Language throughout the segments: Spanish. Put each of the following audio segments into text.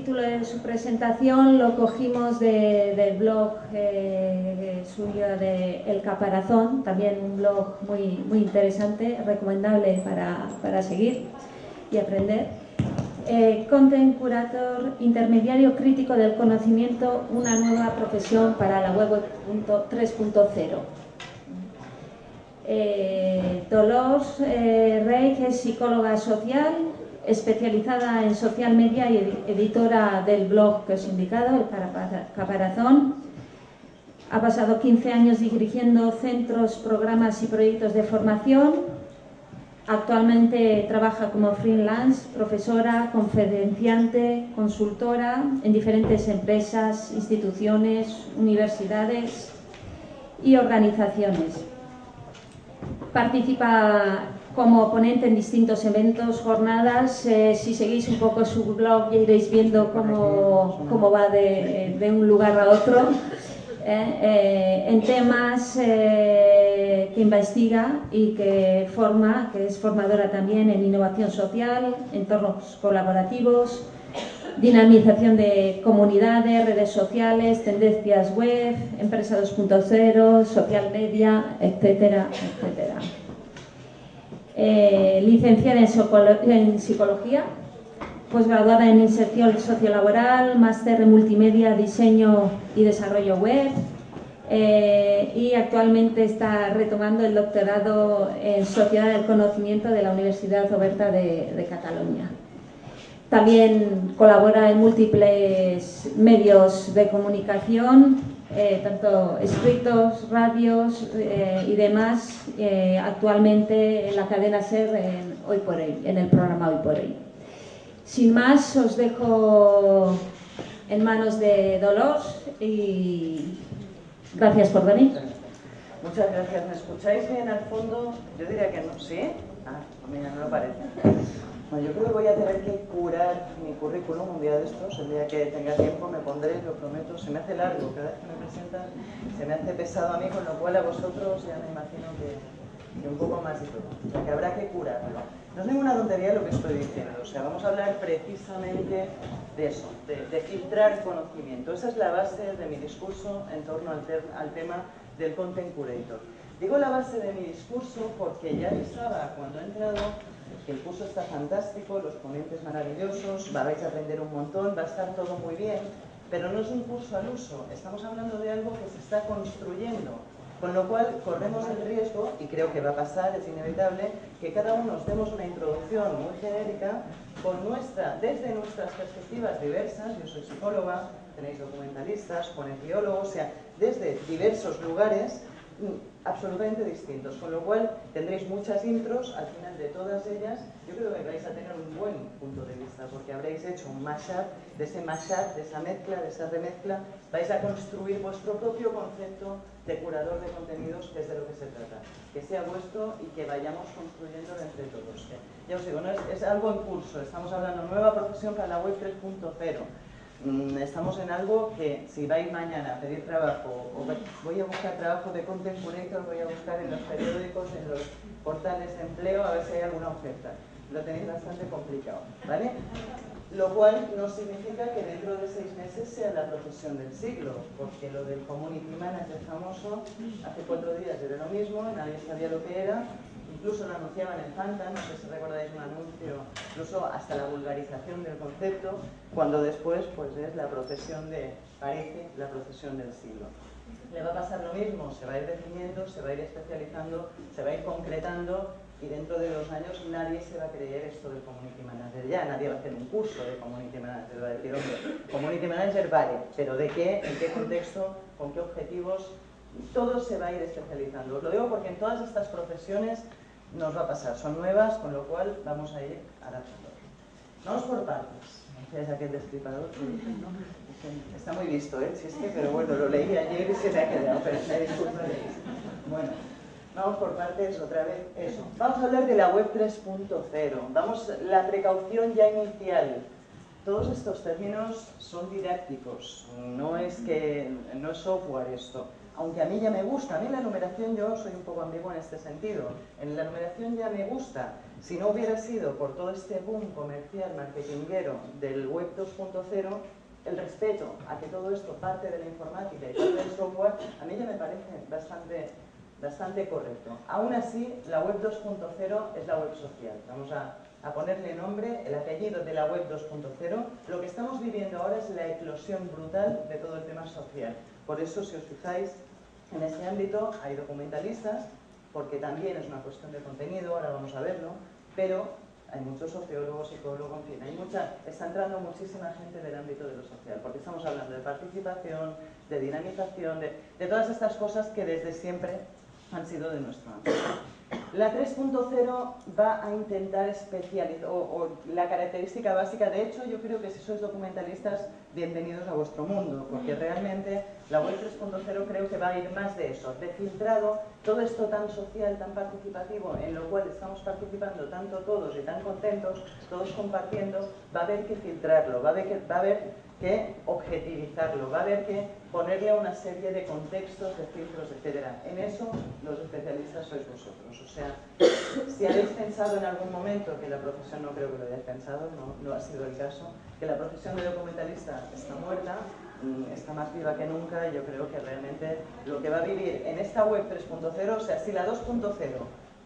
Título de su presentación lo cogimos del blog eh, suyo de El Caparazón, también un blog muy, muy interesante, recomendable para, seguir y aprender. Eh, content Curator, intermediario crítico del conocimiento, una nueva profesión para la web 3.0. Eh, Dolores eh, Rey es psicóloga social, especializada en social media y editora del blog que os he indicado, Caparazón. Ha pasado 15 años dirigiendo centros, programas y proyectos de formación. Actualmente trabaja como freelance, profesora, conferenciante, consultora en diferentes empresas, instituciones, universidades y organizaciones. Participa como ponente en distintos eventos, jornadas. Eh, si seguís un poco su blog ya iréis viendo cómo, cómo va de, de, un lugar a otro. Eh, eh, en temas que investiga y que forma, que es formadora también en innovación social, entornos colaborativos, dinamización de comunidades, redes sociales, tendencias web, empresa 2.0, social media, etcétera, etcétera. Eh, licenciada en, Psicología, posgraduada en Inserción Sociolaboral, máster en Multimedia, Diseño y Desarrollo Web eh, y actualmente está retomando el doctorado en Sociedad del Conocimiento de la Universidad Oberta de Cataluña. También colabora en múltiples medios de comunicación, eh, tanto escritos, radios eh, y demás, eh, actualmente en la cadena SER en Hoy por Hoy, en el programa Hoy por Hoy. Sin más, os dejo en manos de Dolores y gracias por venir. Muchas gracias. ¿Me escucháis bien al fondo? Yo diría que no. ¿Sí? Ah, mira, no lo parece. Bueno, yo creo que voy a tener que curar mi currículum un día de estos, el día que tenga tiempo me pondré, lo prometo, se me hace largo, cada vez que me presentan se me hace pesado a mí, con lo cual a vosotros ya me imagino que, un poco más y todo, o sea que habrá que curarlo. No es ninguna tontería lo que estoy diciendo, o sea, vamos a hablar precisamente de eso, de, filtrar conocimiento. Esa es la base de mi discurso en torno al, al tema del Content Curator. Digo la base de mi discurso porque ya avisaba cuando he entrado el curso está fantástico, los ponentes maravillosos, vais a aprender un montón, va a estar todo muy bien, pero no es un curso al uso, estamos hablando de algo que se está construyendo, con lo cual corremos el riesgo, y creo que va a pasar, es inevitable, que cada uno nos demos una introducción muy genérica con nuestra, desde nuestras perspectivas diversas, yo soy psicóloga, tenéis documentalistas, biólogos, o sea, desde diversos lugares, absolutamente distintos, con lo cual tendréis muchas intros, al final de todas ellas. Yo creo que vais a tener un buen punto de vista, porque habréis hecho un mashup, de ese mashup, de esa mezcla, de esa remezcla, vais a construir vuestro propio concepto de curador de contenidos, que es de lo que se trata, que sea vuestro y que vayamos construyendo entre todos. Ya os digo, no es, es algo en curso, estamos hablando de nueva profesión para la web 3.0, Mm, estamos en algo que si vais mañana a pedir trabajo o voy a buscar trabajo de content voy a buscar en los periódicos, en los portales de empleo a ver si hay alguna oferta. Lo tenéis bastante complicado, ¿vale? Lo cual no significa que dentro de seis meses sea la profesión del siglo, porque lo del community manager famoso hace cuatro días era lo mismo, nadie sabía lo que era, incluso lo anunciaban en Fanta, no sé si recordáis un anuncio, incluso hasta la vulgarización del concepto, cuando después pues es la profesión de, parece, la profesión del siglo. Le va a pasar lo mismo, se va a ir definiendo, se va a ir especializando, se va a ir concretando y dentro de dos años nadie se va a creer esto del Community Manager ya, nadie va a hacer un curso de Community Manager, va a decir, hombre, Community Manager vale, pero ¿de qué? ¿En qué contexto? ¿Con qué objetivos? Todo se va a ir especializando. Os lo digo porque en todas estas profesiones nos va a pasar. Son nuevas, con lo cual vamos a ir adaptando. Vamos por partes. Es aquel destripador Está muy visto, ¿eh? Chiste, pero bueno, lo leí ayer y se me ha quedado, pero me disculparéis. Bueno, vamos por partes otra vez. Eso. Vamos a hablar de la web 3.0. Vamos, la precaución ya inicial. Todos estos términos son didácticos, no es que no es software esto aunque a mí ya me gusta, a mí la numeración yo soy un poco ambiguo en este sentido, en la numeración ya me gusta, si no hubiera sido por todo este boom comercial, marketinguero del web 2.0, el respeto a que todo esto parte de la informática y parte del software, a mí ya me parece bastante, bastante correcto. Aún así, la web 2.0 es la web social. Vamos a, a, ponerle nombre, el apellido de la web 2.0. Lo que estamos viviendo ahora es la eclosión brutal de todo el tema social. Por eso, si os fijáis, en ese ámbito hay documentalistas, porque también es una cuestión de contenido, ahora vamos a verlo, pero hay muchos sociólogos, psicólogos, en fin, está entrando muchísima gente del ámbito de lo social, porque estamos hablando de participación, de dinamización, de todas estas cosas que desde siempre han sido de nuestro ámbito. La 3.0 va a intentar especializar, o, o, la característica básica, de hecho yo creo que si sois documentalistas, bienvenidos a vuestro mundo, porque realmente la web 3.0 creo que va a ir más de eso, de filtrado, todo esto tan social, tan participativo, en lo cual estamos participando tanto todos y tan contentos, todos compartiendo, va a haber que filtrarlo, va a haber que, va a haber que objetivizarlo, va a haber que ponerle una serie de contextos, de filtros, etc. En eso los especialistas sois vosotros. O sea, si habéis pensado en algún momento que la profesión, no creo que lo hayáis pensado, no, no ha sido el caso, que la profesión de documentalista está muerta, mm, está más viva que nunca, yo creo que realmente lo que va a vivir en esta web 3.0, o sea, si la 2.0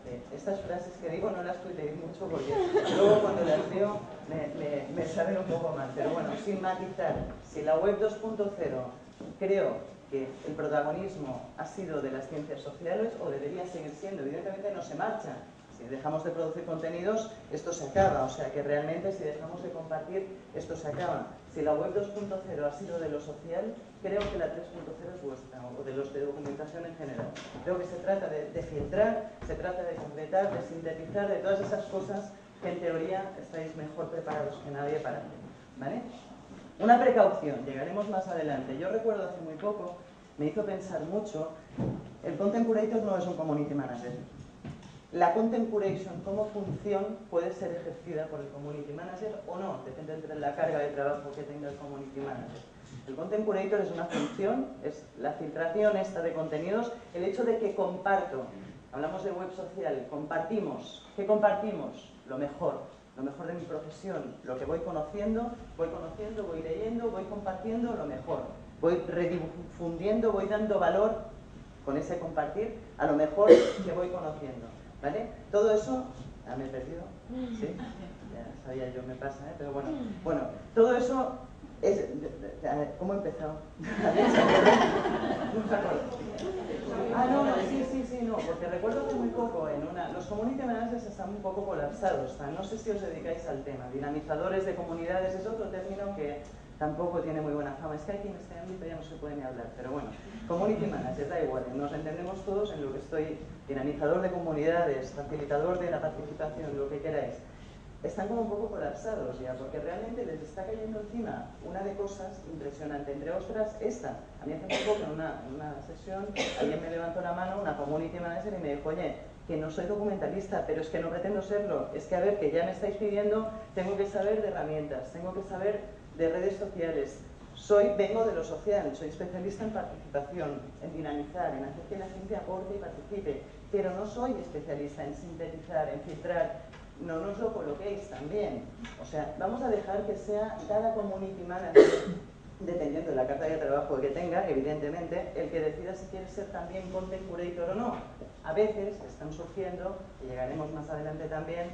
eh, estas frases que digo no las tuiteéis mucho porque luego cuando las veo me, me, me, saben un poco mal. Pero bueno, sin matizar, si la web 2.0 creo que el protagonismo ha sido de las ciencias sociales o debería seguir siendo, evidentemente no se marcha. Si dejamos de producir contenidos, esto se acaba. O sea que realmente si dejamos de compartir, esto se acaba. Si la web 2.0 ha sido de lo social, creo que la 3.0 es vuestra, o de los de documentación en general. Creo que se trata de, de filtrar, se trata de completar, de sintetizar, de todas esas cosas que en teoría estáis mejor preparados que nadie para hacer. ¿Vale? Una precaución, llegaremos más adelante. Yo recuerdo hace muy poco, me hizo pensar mucho, el Content Curator no es un Community Manager. La Content Curation como función puede ser ejercida por el Community Manager o no, depende de la carga de trabajo que tenga el Community Manager. El Content Curator es una función, es la filtración esta de contenidos, el hecho de que comparto, hablamos de web social, compartimos, ¿qué compartimos? Lo mejor, lo mejor de mi profesión, lo que voy conociendo, voy conociendo, voy leyendo, voy compartiendo lo mejor, voy redifundiendo, voy dando valor con ese compartir a lo mejor que voy conociendo. ¿Vale? Todo eso... Ah, me he perdido. ¿Sí? Ya sabía yo, me pasa, ¿eh? Pero bueno, bueno, todo eso es... ¿Cómo he empezado? Ah, no, no, sí, sí, sí, no, porque recuerdo que muy poco en una... Los community managers están un poco colapsados, ¿están? no sé si os dedicáis al tema. Dinamizadores de comunidades es otro término que tampoco tiene muy buena fama. Es que aquí en este ámbito ya no se puede ni hablar, pero bueno, community manager, da igual, nos entendemos todos en lo que estoy, dinamizador de comunidades, facilitador de la participación, lo que queráis. Están como un poco colapsados ya, porque realmente les está cayendo encima una de cosas impresionante, entre otras esta. A mí hace poco en una, una sesión alguien me levantó la mano, una community manager, y me dijo, oye, que no soy documentalista, pero es que no pretendo serlo. Es que, a ver, que ya me estáis pidiendo, tengo que saber de herramientas, tengo que saber de redes sociales. Soy, vengo de lo social, soy especialista en participación, en dinamizar, en hacer que la gente aporte y participe, pero no soy especialista en sintetizar, en filtrar. No nos lo coloquéis también. O sea, vamos a dejar que sea cada community manager, dependiendo de la carta de trabajo que tenga, evidentemente, el que decida si quiere ser también content curator o no. A veces están surgiendo, y llegaremos más adelante también,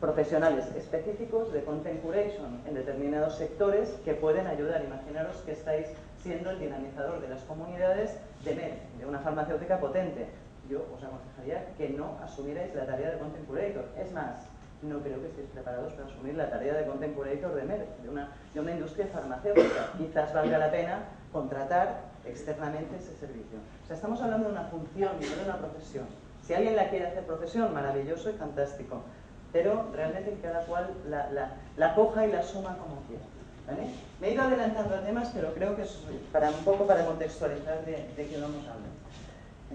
profesionales específicos de content curation en determinados sectores que pueden ayudar. Imaginaros que estáis siendo el dinamizador de las comunidades de MED, de una farmacéutica potente. Yo os aconsejaría que no asumierais la tarea de content curator. Es más, no creo que estéis preparados para asumir la tarea de content curator de MED, de una, de una industria farmacéutica. Quizás valga la pena contratar externamente ese servicio. O sea, estamos hablando de una función, no de una profesión. Si alguien la quiere hacer profesión, maravilloso y fantástico pero realmente cada cual la, la, la coja y la suma como quiera. ¿vale? Me he ido adelantando a temas, pero creo que es para un poco para contextualizar de, de qué vamos a hablar.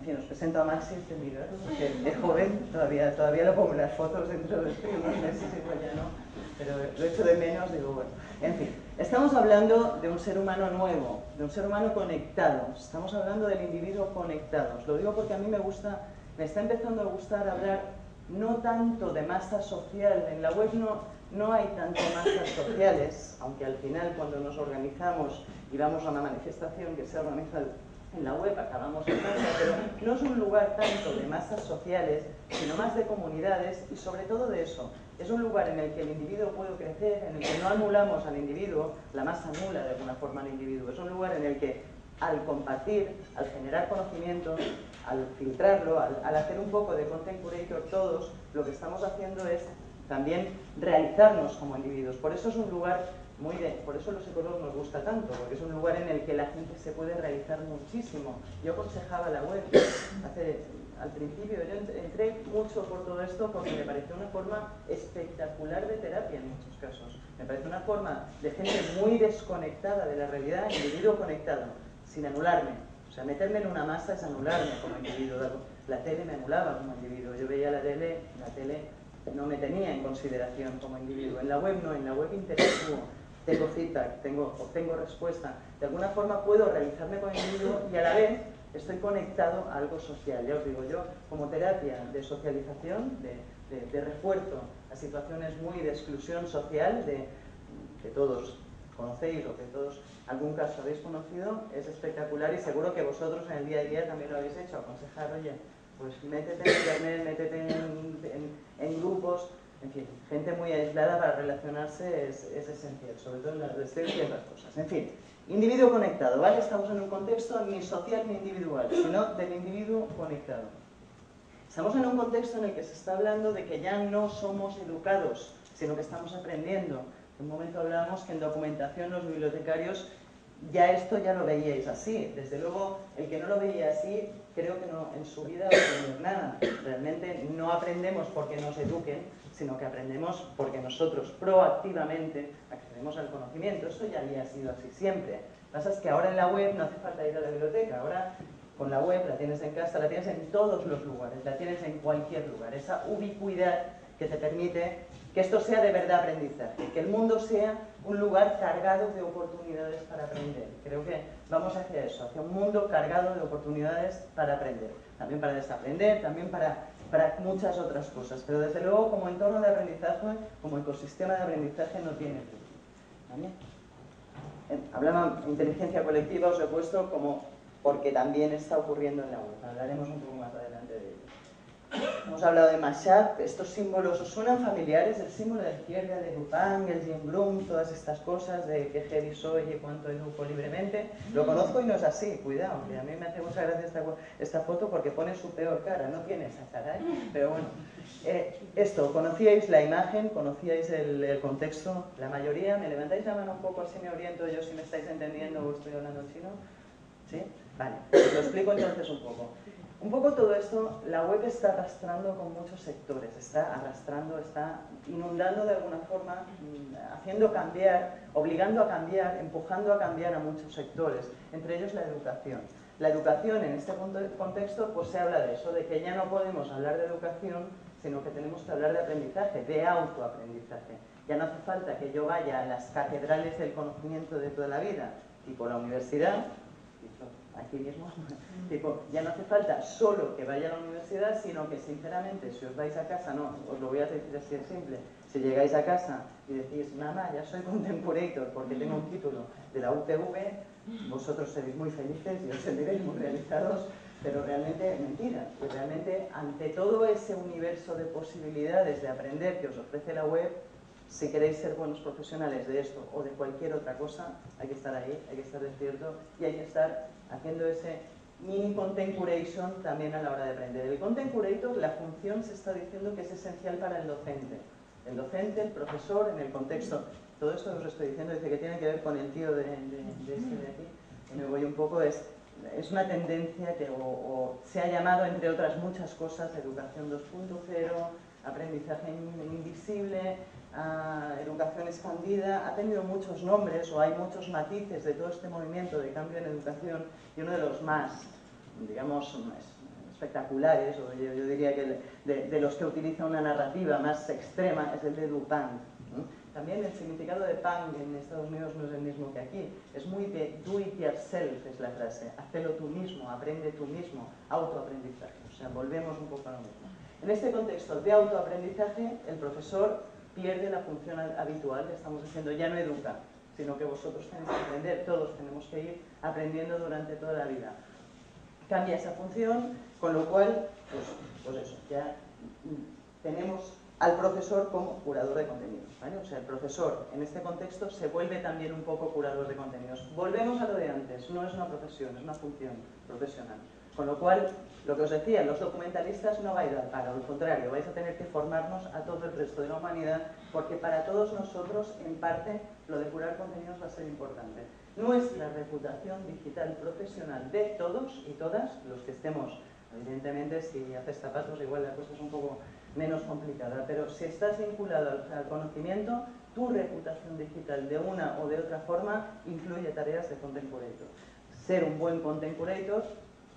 fin, os presento a Maxi Extendido, que es joven, todavía, todavía lo pongo en las fotos dentro de unos meses, igual ya no, pero lo echo de menos, digo, bueno. En fin, estamos hablando de un ser humano nuevo, de un ser humano conectado, estamos hablando del individuo conectado. Os lo digo porque a mí me gusta, me está empezando a gustar hablar no tanto de masa social, en la web no, no hay tanto masas sociales, aunque al final cuando nos organizamos y vamos a una manifestación que se organiza en la web acabamos en casa, pero no es un lugar tanto de masas sociales, sino más de comunidades y sobre todo de eso. Es un lugar en el que el individuo puede crecer, en el que no anulamos al individuo, la masa anula de alguna forma al individuo. Es un lugar en el que al compartir, al generar conocimiento, al filtrarlo, al, hacer un poco de content curator todos, lo que estamos haciendo es también realizarnos como individuos. Por eso es un lugar muy de, por eso los psicólogos nos gusta tanto, porque es un lugar en el que la gente se puede realizar muchísimo. Yo aconsejaba la web hace, al principio, yo entré mucho por todo esto porque me pareció una forma espectacular de terapia en muchos casos. Me parece una forma de gente muy desconectada de la realidad, individuo conectado, sin anularme. O sea, meterme en una masa es anularme como individuo. La tele me anulaba como individuo. Yo veía la tele, la tele no me tenía en consideración como individuo. En la web no, en la web interactúo tengo feedback, tengo, obtengo respuesta. De alguna forma puedo realizarme como individuo y a la vez estoy conectado a algo social. Ya os digo, yo como terapia de socialización, de, refuerzo a situaciones muy de exclusión social, de, todos conocéis o que todos algún caso habéis conocido, es espectacular y seguro que vosotros en el día a día también lo habéis hecho, aconsejar, oye, pues métete en internet, métete en grupos, en fin, gente muy aislada para relacionarse es, esencial, sobre todo en la adolescencia y otras cosas. En fin, individuo conectado, ¿vale? Estamos en un contexto ni social ni individual, sino del individuo conectado. Estamos en un contexto en el que se está hablando de que ya no somos educados, sino que estamos aprendiendo. En un momento hablábamos que en documentación los bibliotecarios ya esto ya lo veíais así. Desde luego, el que no lo veía así, creo que no, en su vida no aprende nada. Realmente no aprendemos porque nos eduquen, sino que aprendemos porque nosotros proactivamente accedemos al conocimiento. Esto ya había sido así siempre. Lo que pasa es que ahora en la web no hace falta ir a la biblioteca, ahora con la web la tienes en casa, la tienes en todos los lugares, la tienes en cualquier lugar. Esa ubicuidad que te permite que esto sea de verdad aprendizaje, que el mundo sea un lugar cargado de oportunidades para aprender. Creo que vamos hacia eso, hacia un mundo cargado de oportunidades para aprender, también para desaprender, también para, para muchas otras cosas, pero desde luego como entorno de aprendizaje, como ecosistema de aprendizaje no tiene ¿vale? Hablando de inteligencia colectiva os he puesto como porque también está ocurriendo en la web, hablaremos un poco más adelante. Hemos hablado de Mashup, estos símbolos, ¿os suenan familiares? El símbolo de izquierda de Lupin, el Jim Bloom, todas estas cosas de que heavy soy y cuánto educo libremente. Lo conozco y no es así, cuidado, que a mí me hace mucha gracia esta, esta foto porque pone su peor cara, no tiene esa cara, ¿eh? pero bueno. Eh, esto, ¿conocíais la imagen? ¿Conocíais el, el, contexto? La mayoría, ¿me levantáis la mano un poco así me oriento yo si me estáis entendiendo o estoy hablando chino? ¿Sí? Vale, os lo explico entonces un poco. Un poco todo esto, la web está arrastrando con muchos sectores, está arrastrando, está inundando de alguna forma, mm, haciendo cambiar, obligando a cambiar, empujando a cambiar a muchos sectores, entre ellos la educación. La educación en este contexto pues se habla de eso, de que ya no podemos hablar de educación, sino que tenemos que hablar de aprendizaje, de autoaprendizaje. Ya no hace falta que yo vaya a las catedrales del conocimiento de toda la vida, tipo la universidad, aquí mismo, tipo, ya no hace falta solo que vaya a la universidad, sino que sinceramente, si os vais a casa, no, os lo voy a decir así de simple, si llegáis a casa y decís, mamá, ya soy contemporator porque tengo un título de la UPV, vosotros seréis muy felices y os sentiréis muy realizados, pero realmente mentira, realmente ante todo ese universo de posibilidades de aprender que os ofrece la web, si queréis ser buenos profesionales de esto o de cualquier otra cosa, hay que estar ahí, hay que estar despierto y hay que estar haciendo ese mini content curation también a la hora de aprender. El content curator, la función se está diciendo que es esencial para el docente. El docente, el profesor, en el contexto, todo esto que os estoy diciendo dice que tiene que ver con el tío de, este de aquí, me voy un poco, es, es una tendencia que se ha llamado, entre otras muchas cosas, educación 2.0, aprendizaje invisible, educación expandida, ha tenido muchos nombres o hay muchos matices de todo este movimiento de cambio en educación y uno de los más, digamos, espectaculares, o yo, diría que de, los que utiliza una narrativa más extrema, es el de Dupin. También el significado de punk en Estados Unidos no es el mismo que aquí. Es muy de do it yourself, es la frase. Hazlo tú mismo, aprende tú mismo, autoaprendizaje. O sea, volvemos un poco a lo mismo. En este contexto de autoaprendizaje, el profesor pierde la función habitual, que estamos diciendo, ya no educa, sino que vosotros tenéis que aprender, todos tenemos que ir aprendiendo durante toda la vida. Cambia esa función, con lo cual, pues, pues eso, ya tenemos al profesor como curador de contenidos. O sea, el profesor en este contexto se vuelve también un poco curador de contenidos. Volvemos a lo de antes, no es una profesión, es una función profesional. Con lo cual, lo que os decía, los documentalistas no vais a dar paro, al contrario, vais a tener que formarnos a todo el resto de la humanidad, porque para todos nosotros, en parte, lo de curar contenidos va a ser importante. Nuestra reputación digital profesional de todos y todas, los que estemos, evidentemente, si haces zapatos, igual la cosa es un poco menos complicada, pero si estás vinculado al, conocimiento, tu reputación digital de una o de otra forma incluye tareas de content curator. Ser un buen content curator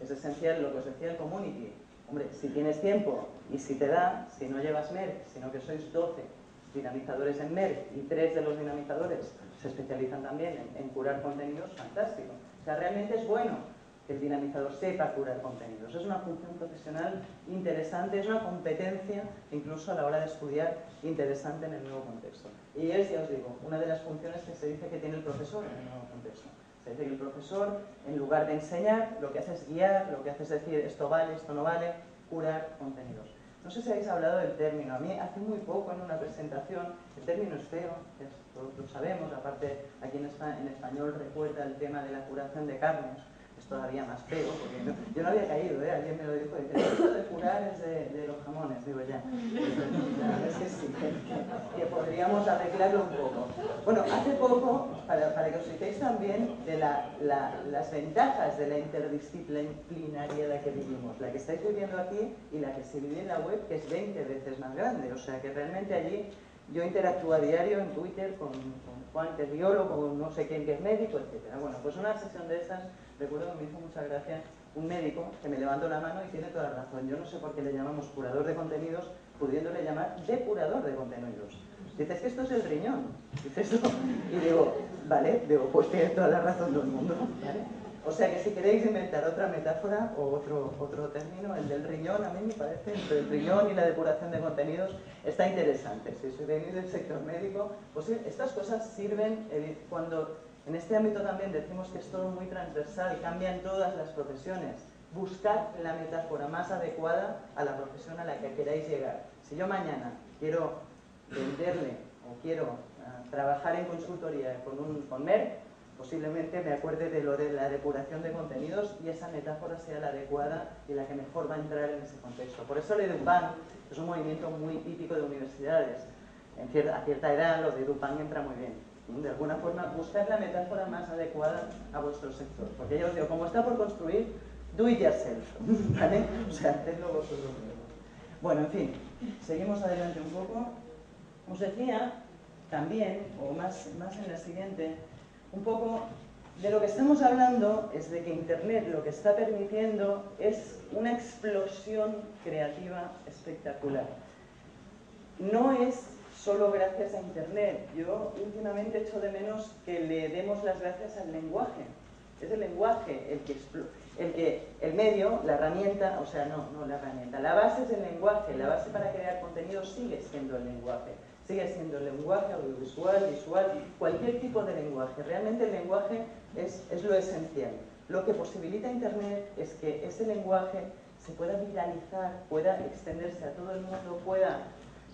es esencial lo que os decía el community. Hombre, si tienes tiempo y si te da, si no llevas MER, sino que sois 12 dinamizadores en MER y tres de los dinamizadores se especializan también en, en curar contenidos, fantástico. O sea, realmente es bueno el dinamizador sepa curar contenidos. Es una función profesional interesante, es una competencia, incluso a la hora de estudiar, interesante en el nuevo contexto. Y es, ya os digo, una de las funciones que se dice que tiene el profesor en el nuevo contexto. Dice que el profesor, en lugar de enseñar, lo que hace es guiar, lo que hace es decir esto vale, esto no vale, curar contenidos. No sé si habéis hablado del término. A mí hace muy poco en una presentación, el término es feo, todos lo sabemos, aparte aquí en español recuerda el tema de la curación de carnes, todavía más feo, porque yo no había caído, ¿eh? alguien me lo dijo, dice, esto de curar es de, los jamones, digo ya. Es que sí, que, podríamos arreglarlo un poco. Bueno, hace poco, para, para que os fijéis también de la, las ventajas de la interdisciplinariedad que vivimos, la que estáis viviendo aquí y la que se vive en la web, que es 20 veces más grande, o sea que realmente allí yo interactúo a diario en Twitter con, Juan, que es biólogo, con no sé quién que es médico, etc. Bueno, pues una sesión de esas, recuerdo que me hizo mucha gracia un médico que me levantó la mano y tiene toda la razón. Yo no sé por qué le llamamos curador de contenidos, pudiéndole llamar depurador de contenidos. Dices que esto es el riñón. Dices esto. Y digo, vale, digo, pues tiene toda la razón del mundo. O sea que si queréis inventar otra metáfora o otro, otro término, el del riñón, a mí me parece, entre el riñón y la depuración de contenidos, está interesante. Si sois del sector médico, pues estas cosas sirven cuando en este ámbito también decimos que es todo muy transversal, cambian todas las profesiones. Buscar la metáfora más adecuada a la profesión a la que queráis llegar. Si yo mañana quiero venderle o quiero ah, trabajar en consultoría con, un, con posiblemente me acuerde de lo de la depuración de contenidos y esa metáfora sea la adecuada y la que mejor va a entrar en ese contexto. Por eso el EduPan es un movimiento muy típico de universidades. A cierta edad lo de EduPan entra muy bien. De alguna forma, buscar la metáfora más adecuada a vuestro sector. Porque ya os digo, como está por construir, do it yourself. ¿Vale? O sea, hacedlo vosotros mismos. Bueno, en fin, seguimos adelante un poco. Os decía también, o más, más en la siguiente, un poco de lo que estamos hablando es de que Internet lo que está permitiendo es una explosión creativa espectacular. No es solo gracias a Internet. Yo últimamente echo de menos que le demos las gracias al lenguaje. Es el lenguaje el que, el que el medio, la herramienta, o sea, no, no la herramienta. La base es el lenguaje. La base para crear contenido sigue siendo el lenguaje sigue siendo lenguaje audiovisual, visual, cualquier tipo de lenguaje. Realmente el lenguaje es, es lo esencial. Lo que posibilita Internet es que ese lenguaje se pueda viralizar, pueda extenderse a todo el mundo, pueda,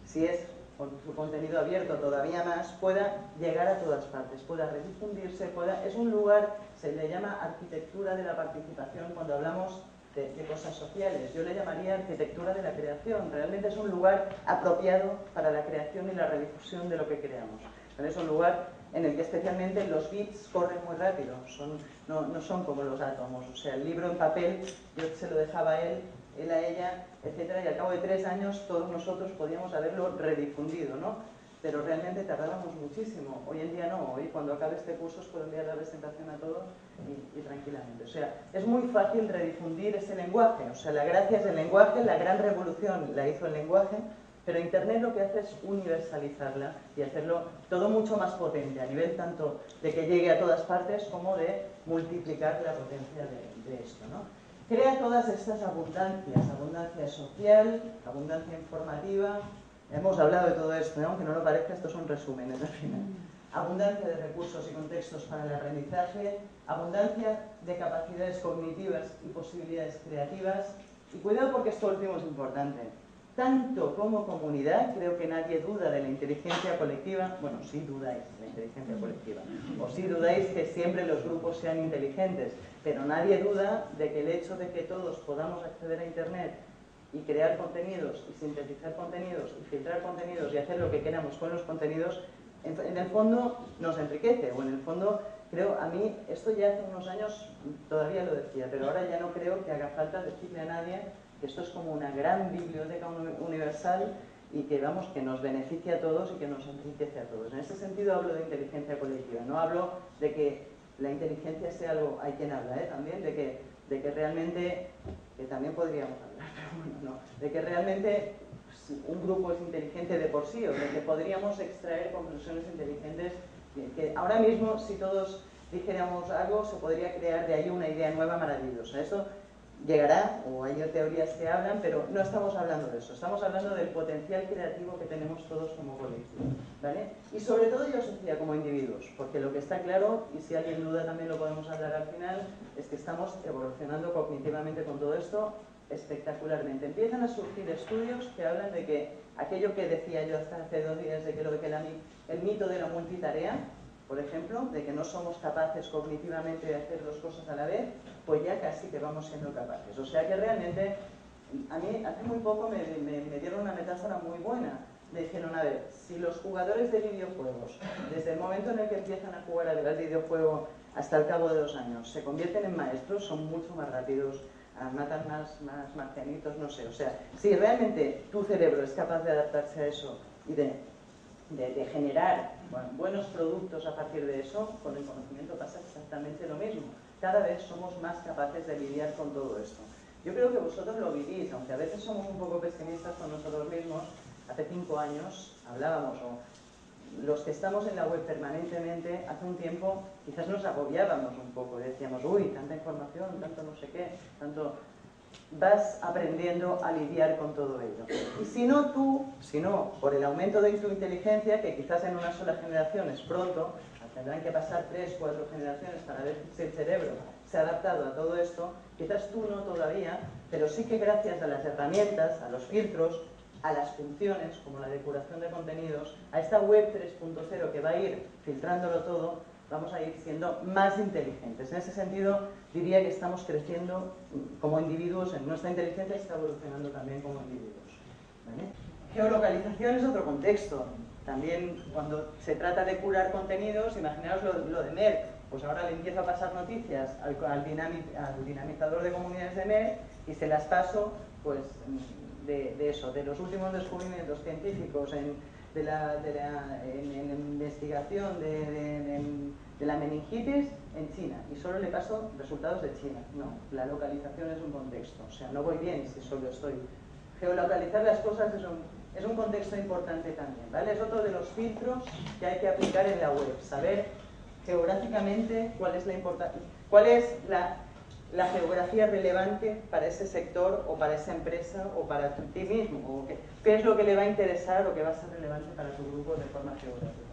si es con su contenido abierto todavía más, pueda llegar a todas partes, pueda redifundirse, pueda... Es un lugar, se le llama arquitectura de la participación cuando hablamos de, cosas sociales. Yo le llamaría arquitectura de la creación. Realmente es un lugar apropiado para la creación y la redifusión de lo que creamos. Es un lugar en el que especialmente los bits corren muy rápido, no, no, son como los átomos. O sea, el libro en papel yo se lo dejaba a él, él a ella, etcétera, y al cabo de tres años todos nosotros podíamos haberlo redifundido, ¿no? pero realmente tardábamos muchísimo. Hoy en día no, hoy cuando acabe este curso os puedo enviar la presentación a todos y, tranquilamente. O sea, es muy fácil redifundir ese lenguaje, o sea, la gracia es el lenguaje, la gran revolución la hizo el lenguaje, pero Internet lo que hace es universalizarla y hacerlo todo mucho más potente, a nivel tanto de que llegue a todas partes como de multiplicar la potencia de, de esto. ¿no? Crea todas estas abundancias, abundancia social, abundancia informativa, hemos hablado de todo esto, aunque no lo parezca, estos son resúmenes al final. Abundancia de recursos y contextos para el aprendizaje, abundancia de capacidades cognitivas y posibilidades creativas, y cuidado porque esto último es importante, tanto como comunidad, creo que nadie duda de la inteligencia colectiva, bueno, sí dudáis de la inteligencia colectiva, o sí dudáis que siempre los grupos sean inteligentes, pero nadie duda de que el hecho de que todos podamos acceder a Internet y crear contenidos, y sintetizar contenidos, y filtrar contenidos, y hacer lo que queramos con los contenidos, en, el fondo nos enriquece, o en el fondo creo, a mí, esto ya hace unos años todavía lo decía, pero ahora ya no creo que haga falta decirle a nadie esto es como una gran biblioteca universal y que, vamos, que nos beneficia a todos y que nos enriquece a todos. En ese sentido hablo de inteligencia colectiva, no hablo de que la inteligencia sea algo, hay quien habla ¿eh? también, de que, de que realmente, que también podríamos hablar, pero bueno, no, de que realmente pues, un grupo es inteligente de por sí, o de que podríamos extraer conclusiones inteligentes, que ahora mismo si todos dijéramos algo se podría crear de ahí una idea nueva maravillosa. Eso llegará, o hay teorías que hablan, pero no estamos hablando de eso, estamos hablando del potencial creativo que tenemos todos como colectivo. ¿vale? Y sobre todo yo os decía como individuos, porque lo que está claro, y si alguien duda también lo podemos hablar al final, es que estamos evolucionando cognitivamente con todo esto espectacularmente. Empiezan a surgir estudios que hablan de que aquello que decía yo hace dos días, de que lo que el mito de la multitarea, por ejemplo, de que no somos capaces cognitivamente de hacer dos cosas a la vez, pues ya casi que vamos siendo capaces. O sea que realmente, a mí hace muy poco me, dieron una metáfora muy buena. Me dijeron, a ver, si los jugadores de videojuegos, desde el momento en el que empiezan a jugar al videojuego hasta el cabo de dos años, se convierten en maestros, son mucho más rápidos, ah, matan más, más marcianitos, no sé. O sea, si realmente tu cerebro es capaz de adaptarse a eso y de de, generar buenos productos a partir de eso, con el conocimiento pasa exactamente lo mismo. Cada vez somos más capaces de lidiar con todo esto. Yo creo que vosotros lo vivís, aunque a veces somos un poco pesimistas con nosotros mismos. Hace cinco años hablábamos, o los que estamos en la web permanentemente, hace un tiempo quizás nos agobiábamos un poco, decíamos, uy, tanta información, tanto no sé qué, tanto vas aprendiendo a lidiar con todo ello. Y si no tú, si no por el aumento de tu inteligencia, que quizás en una sola generación es pronto, tendrán que pasar tres, cuatro generaciones para ver si el cerebro se ha adaptado a todo esto, quizás tú no todavía, pero sí que gracias a las herramientas, a los filtros, a las funciones, como la depuración de contenidos, a esta web 3.0 que va a ir filtrándolo todo, vamos a ir siendo más inteligentes. En ese sentido, diría que estamos creciendo como individuos, nuestra inteligencia está evolucionando también como individuos. Geolocalización es otro contexto. También cuando se trata de curar contenidos, imaginaos lo, de Merck, pues ahora le empiezo a pasar noticias al, al, dinamizador de comunidades de Merck y se las paso pues, de, eso, de los últimos descubrimientos científicos en de la, de la investigación de, la meningitis en China y solo le paso resultados de China. No, la localización es un contexto, o sea, no voy bien si solo estoy. Geolocalizar las cosas es un, es un contexto importante también, ¿vale? Es otro de los filtros que hay que aplicar en la web, saber geográficamente cuál es la cuál es la la geografía relevante para ese sector o para esa empresa o para ti mismo? O qué, es lo que le va a interesar o que va a ser relevante para tu grupo de forma geográfica?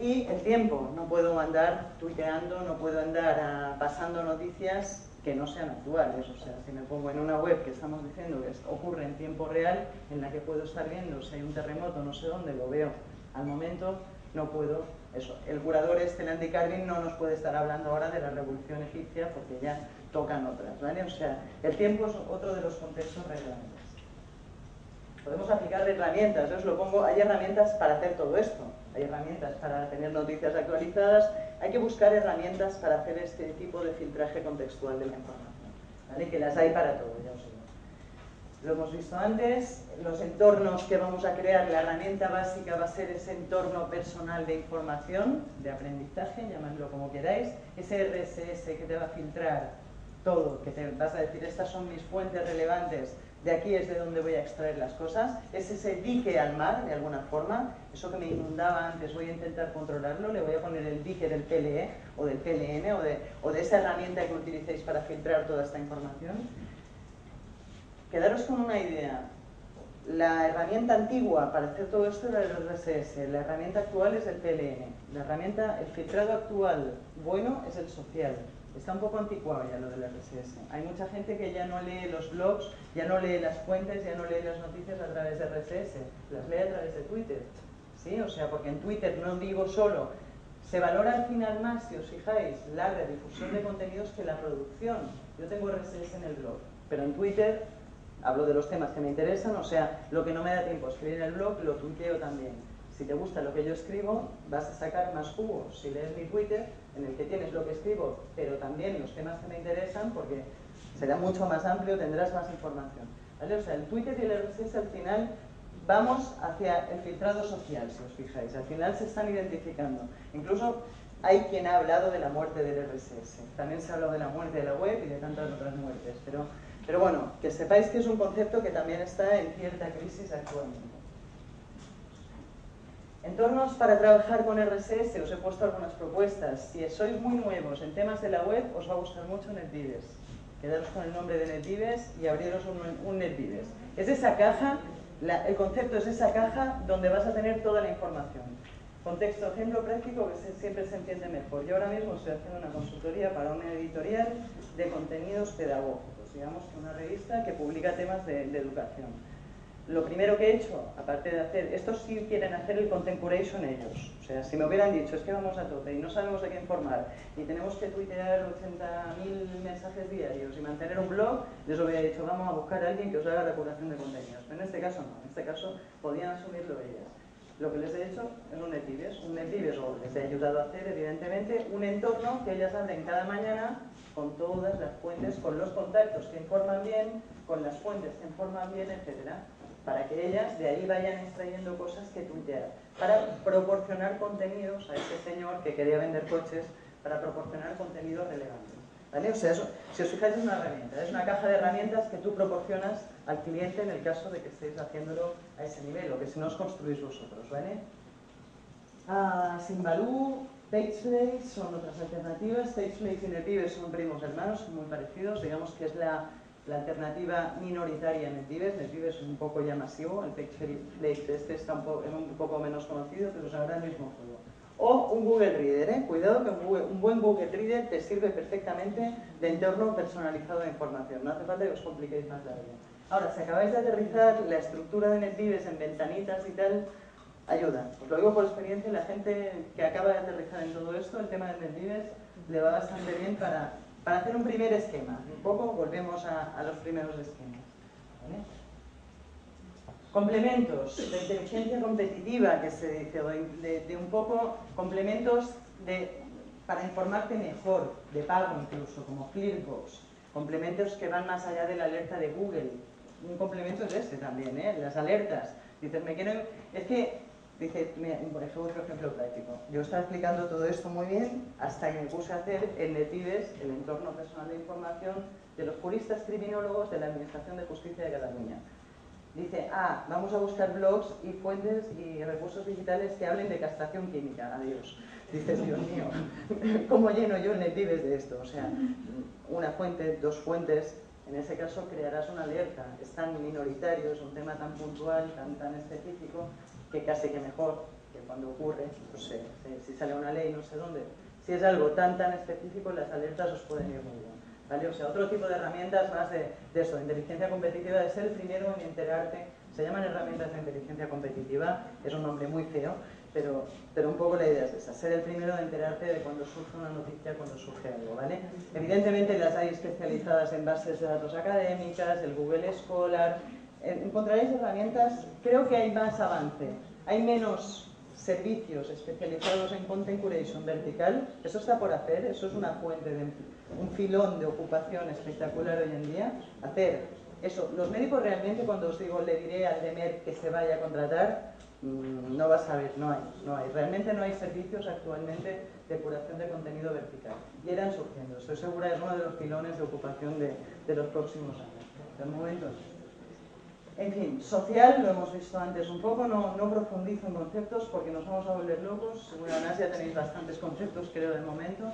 Y el tiempo, no puedo andar tuiteando, no puedo andar ah, pasando noticias que no sean actuales. O sea, si me pongo en una web que estamos diciendo que ocurre en tiempo real, en la que puedo estar viendo si hay un terremoto, no sé dónde, lo veo al momento, no puedo eso. El curador este, Andy no nos puede estar hablando ahora de la revolución egipcia porque ya tocan otras, ¿vale? O sea, el tiempo es otro de los contextos relevantes. Podemos aplicar herramientas, yo os lo pongo, hay herramientas para hacer todo esto, hay herramientas para tener noticias actualizadas, hay que buscar herramientas para hacer este tipo de filtraje contextual de la información, ¿vale? Que las hay para todo, ya os digo. Lo hemos visto antes, los entornos que vamos a crear, la herramienta básica va a ser ese entorno personal de información, de aprendizaje, llamadlo como queráis, ese RSS que te va a filtrar todo, que te vas a decir, estas son mis fuentes relevantes, de aquí es de donde voy a extraer las cosas, es ese dique al mar, de alguna forma, eso que me inundaba antes, voy a intentar controlarlo, le voy a poner el dique del PLE o del PLN o de, o de esa herramienta que utilicéis para filtrar toda esta información. Quedaros con una idea, la herramienta antigua para hacer todo esto era el RSS, la herramienta actual es el PLN, la herramienta, el filtrado actual bueno es el social, Está un poco anticuado ya lo del RSS. Hay mucha gente que ya no lee los blogs, ya no lee las fuentes, ya no lee las noticias a través de RSS, las lee a través de Twitter. ¿Sí? O sea, porque en Twitter no digo solo, se valora al final más, si os fijáis, la redifusión de contenidos que la producción. Yo tengo RSS en el blog, pero en Twitter hablo de los temas que me interesan, o sea, lo que no me da tiempo a escribir en el blog, lo tuiteo también. Si te gusta lo que yo escribo, vas a sacar más jugo. Si lees mi Twitter, en el que tienes lo que escribo, pero también los temas que me interesan, porque será mucho más amplio, tendrás más información. O sea, el Twitter y el RSS al final vamos hacia el filtrado social, si os fijáis. Al final se están identificando. Incluso hay quien ha hablado de la muerte del RSS. También se ha hablado de la muerte de la web y de tantas otras muertes. Pero, pero bueno, que sepáis que es un concepto que también está en cierta crisis actualmente. Entornos para trabajar con RSS, os he puesto algunas propuestas. Si sois muy nuevos en temas de la web, os va a gustar mucho NetVives. Quedaros con el nombre de NetVives y abriros un, un. Es esa caja, el concepto es esa caja donde vas a tener toda la información. Contexto, ejemplo práctico que siempre se entiende mejor. Yo ahora mismo estoy haciendo una consultoría para una editorial de contenidos pedagógicos, digamos que una revista que publica temas de educación lo primero que he hecho, aparte de hacer, estos sí quieren hacer el content curation ellos. O sea, si me hubieran dicho, es que vamos a tope y no sabemos de qué informar y tenemos que tuitear 80.000 mensajes diarios y mantener un blog, les hubiera dicho, vamos a buscar a alguien que os haga la curación de contenidos. Pero en este caso no, en este caso podían asumirlo ellas. Lo que les he hecho es un NetDives, un NetDives o les he ayudado a hacer, evidentemente, un entorno que ellas abren cada mañana con todas las fuentes, con los contactos que informan bien, con las fuentes que informan bien, etcétera para que ellas de ahí vayan extrayendo cosas que tuitear, para proporcionar contenidos a ese señor que quería vender coches, para proporcionar contenidos relevantes. ¿Vale? O sea, eso, si os fijáis es una herramienta, es una caja de herramientas que tú proporcionas al cliente en el caso de que estéis haciéndolo a ese nivel o que si no os construís vosotros, ¿vale? Ah, Simbaloo, Pageslay son otras alternativas, Pageslay y NetVives son primos hermanos, muy parecidos, digamos que es la la alternativa minoritaria en NetVives, NetVives es un poco ya masivo, el TextLake este está un poco, un poco menos conocido, pero es ahora el mismo juego. O un Google Reader, ¿eh? cuidado que un, buen Google Reader te sirve perfectamente de entorno personalizado de información, no hace falta que os compliquéis más la vida. Ahora, si acabáis de aterrizar la estructura de NetVives en ventanitas y tal, ayuda. Os lo digo por experiencia, la gente que acaba de aterrizar en todo esto, el tema de NetVives, le va bastante bien para para hacer un primer esquema, un poco volvemos a, los primeros esquemas. Complementos de inteligencia competitiva, que se dice, de, un poco complementos de, para informarte mejor, de pago incluso, como Clearbox, complementos que van más allá de la alerta de Google. Un complemento es ese también, ¿eh? las alertas. Dices, me quiero... Es que Dice, por ejemplo, otro ejemplo práctico. Yo estaba explicando todo esto muy bien hasta que me puse a hacer en NETIDES, el entorno personal de información de los juristas criminólogos de la Administración de Justicia de Cataluña. Dice, ah, vamos a buscar blogs y fuentes y recursos digitales que hablen de castración química. Adiós. Dices, Dios mío, ¿cómo lleno yo NETIDES de esto? O sea, una fuente, dos fuentes, en ese caso crearás una alerta. Es tan minoritario, es un tema tan puntual, tan, tan específico, que casi que mejor que cuando ocurre, no sé, si sale una ley no sé dónde, si es algo tan tan específico, las alertas os pueden ir muy bien. ¿vale? O sea, otro tipo de herramientas más de, de eso, de inteligencia competitiva, de ser el primero en enterarte, se llaman herramientas de inteligencia competitiva, es un nombre muy feo, pero, pero un poco la idea es esa, ser el primero en enterarte de cuando surge una noticia, cuando surge algo, ¿vale? Evidentemente las hay especializadas en bases de datos académicas, el Google Scholar, encontraréis herramientas, creo que hay más avance, hay menos servicios especializados en content curation vertical, eso está por hacer, eso es una fuente de un filón de ocupación espectacular hoy en día, hacer eso, los médicos realmente cuando os digo, le diré al DEMER que se vaya a contratar, mm, no vas a ver, no hay, no hay. Realmente no hay servicios actualmente de curación de contenido vertical. Y eran surgiendo. Estoy segura es uno de los pilones de ocupación de, de los próximos años. De momento en fin, social, lo hemos visto antes un poco, no, no profundizo en conceptos porque nos vamos a volver locos, seguramente ya tenéis bastantes conceptos creo de momento,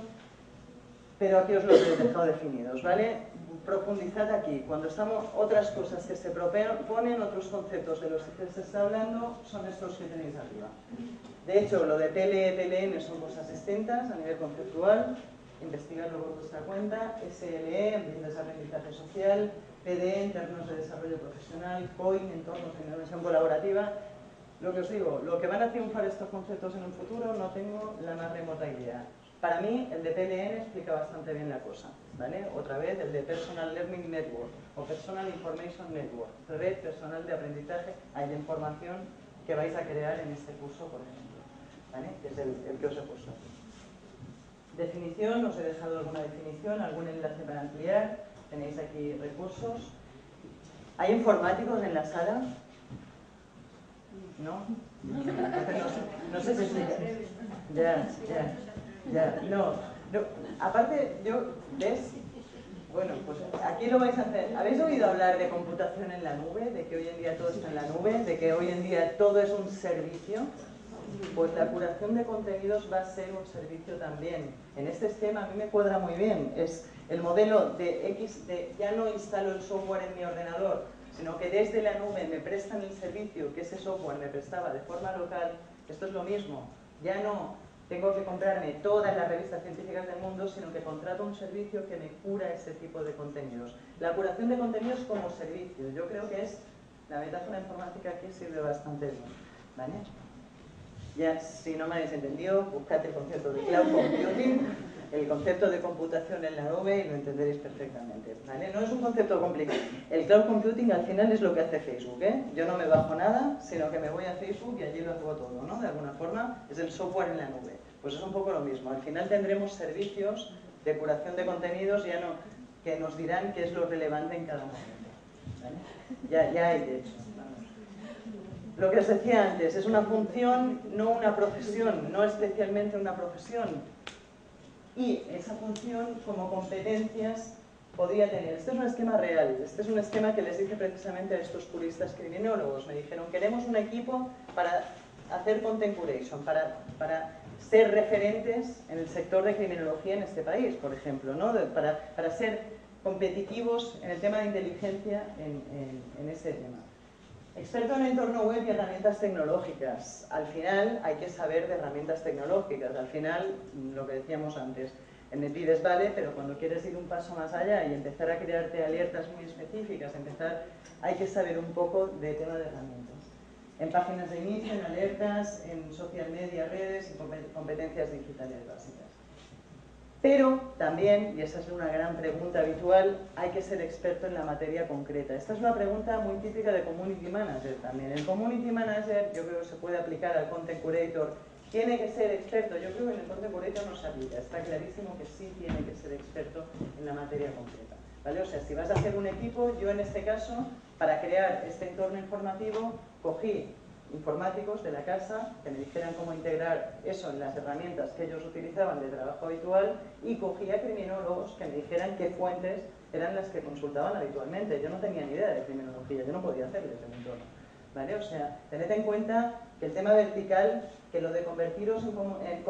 pero aquí os los he dejado definidos, ¿vale? Profundizad aquí, cuando estamos, otras cosas que se proponen, otros conceptos de los que se está hablando, son estos que tenéis arriba. De hecho, lo de PLE, PLN son cosas distintas a nivel conceptual, investigarlo por vuestra cuenta, SLE, ambientes de aprendizaje social, PD, entornos de desarrollo profesional, COIN, entornos de innovación colaborativa. Lo que os digo, lo que van a triunfar estos conceptos en un futuro no tengo la más remota idea. Para mí, el de PLN explica bastante bien la cosa, ¿vale? Otra vez, el de Personal Learning Network o Personal Information Network, red personal de aprendizaje hay de información que vais a crear en este curso, por ejemplo, ¿vale? Es el, el que os he puesto aquí. Definición, os he dejado alguna definición, algún enlace para ampliar tenéis aquí recursos. ¿Hay informáticos en la sala? ¿No? No sé, si... Ya, ya, ya. No, no. Aparte, yo, ¿ves? Bueno, pues aquí lo vais a hacer. ¿Habéis oído hablar de computación en la nube? De que hoy en día todo está en la nube, de que hoy en día todo es un servicio. Pues la curación de contenidos va a ser un servicio también. En este esquema a mí me cuadra muy bien. Es el modelo de X, de ya no instalo el software en mi ordenador, sino que desde la nube me prestan el servicio que ese software me prestaba de forma local, esto es lo mismo. Ya no tengo que comprarme todas las revistas científicas del mundo, sino que contrato un servicio que me cura ese tipo de contenidos. La curación de contenidos como servicio, yo creo que es, la metáfora informática aquí sirve bastante bien. ¿vale? Ya, si no me habéis entendido, buscad el concepto de cloud computing el concepto de computación en la nube y lo entenderéis perfectamente. No es un concepto complicado. El cloud computing al final es lo que hace Facebook. ¿eh? Yo no me bajo nada, sino que me voy a Facebook y allí lo hago todo. ¿no? De alguna forma es el software en la nube. Pues es un poco lo mismo. Al final tendremos servicios de curación de contenidos ya no, que nos dirán qué es lo relevante en cada momento. Ya, ya hay de hecho. Lo que os decía antes, es una función, no una profesión, no especialmente una profesión, y esa función como competencias podría tener. Este es un esquema real, este es un esquema que les dije precisamente a estos puristas criminólogos. Me dijeron, queremos un equipo para hacer content para, para ser referentes en el sector de criminología en este país, por ejemplo, ¿no? para, para ser competitivos en el tema de inteligencia en, en, este tema. Experto en entorno web y herramientas tecnológicas. Al final hay que saber de herramientas tecnológicas. Al final, lo que decíamos antes, en Epides vale, pero cuando quieres ir un paso más allá y empezar a crearte alertas muy específicas, empezar, hay que saber un poco de tema de herramientas. En páginas de inicio, en alertas, en social media, redes y competencias digitales básicas. Pero también, y esa es una gran pregunta habitual, hay que ser experto en la materia concreta. Esta es una pregunta muy típica de Community Manager también. El Community Manager yo creo que se puede aplicar al Content Curator. ¿Tiene que ser experto? Yo creo que en el Content Curator no se aplica. Está clarísimo que sí tiene que ser experto en la materia concreta. ¿Vale? O sea, si vas a hacer un equipo, yo en este caso, para crear este entorno informativo, cogí informáticos de la casa que me dijeran cómo integrar eso en las herramientas que ellos utilizaban de trabajo habitual y cogía criminólogos que me dijeran qué fuentes eran las que consultaban habitualmente. Yo no tenía ni idea de criminología, yo no podía hacerles el entorno. ¿Vale? O sea, tened en cuenta que el tema vertical, que lo de convertiros en, en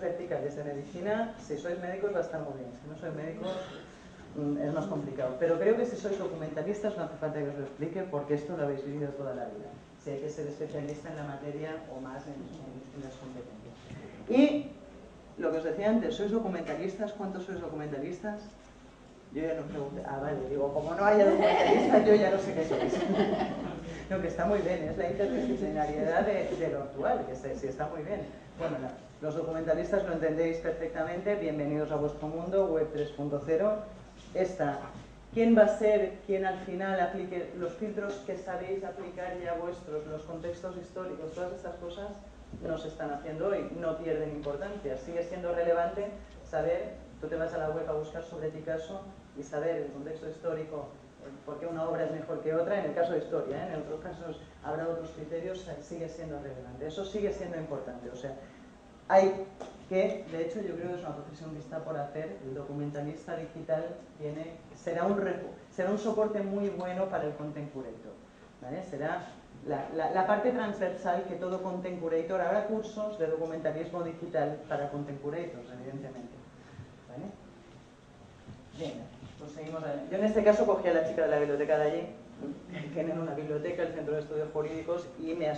verticales de medicina, si sois médicos va a estar muy bien, si no sois médicos mm, es más complicado. Pero creo que si sois documentalistas no hace falta que os lo explique porque esto lo habéis vivido toda la vida si hay que ser especialista en la materia o más en, las competencias. Y lo que os decía antes, ¿sois documentalistas? ¿Cuántos sois documentalistas? Yo ya no pregunté, ah vale, digo, como no haya documentalistas, yo ya no sé qué sois. lo que está muy bien, es la interdisciplinariedad de, lo actual, que sí, está muy bien. Bueno, los documentalistas lo entendéis perfectamente, bienvenidos a vuestro mundo, Web 3.0. Esta quién va a ser quien al final aplique los filtros que sabéis aplicar ya vuestros, los contextos históricos, todas estas cosas no se están haciendo hoy, no pierden importancia. Sigue siendo relevante saber, tú te vas a la web a buscar sobre ti caso y saber el contexto histórico por qué una obra es mejor que otra, en el caso de historia, ¿eh? en otros casos habrá otros criterios, sigue siendo relevante. Eso sigue siendo importante. O sea, hay que, de hecho, yo creo que es una profesión que está por hacer. El documentalista digital tiene, será, un, será un soporte muy bueno para el content curator. ¿vale? Será la, parte transversal que todo content curator, habrá cursos de documentalismo digital para content curators, evidentemente. Bien, pues seguimos Yo en este caso cogí a la chica de la biblioteca de allí, tienen una biblioteca, el Centro de Estudios Jurídicos, y me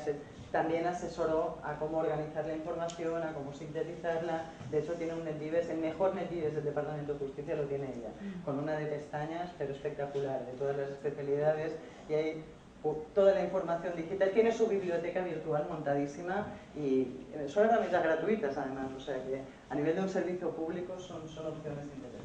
también asesoró a cómo organizar la información, a cómo sintetizarla. De hecho, tiene un NetDives, el mejor NetDives del Departamento de Justicia lo tiene ella, con una de pestañas, pero espectacular, de todas las especialidades. Y hay toda la información digital. Tiene su biblioteca virtual montadísima y eh, son herramientas gratuitas además, o sea que a nivel de un servicio público son, son opciones interesantes.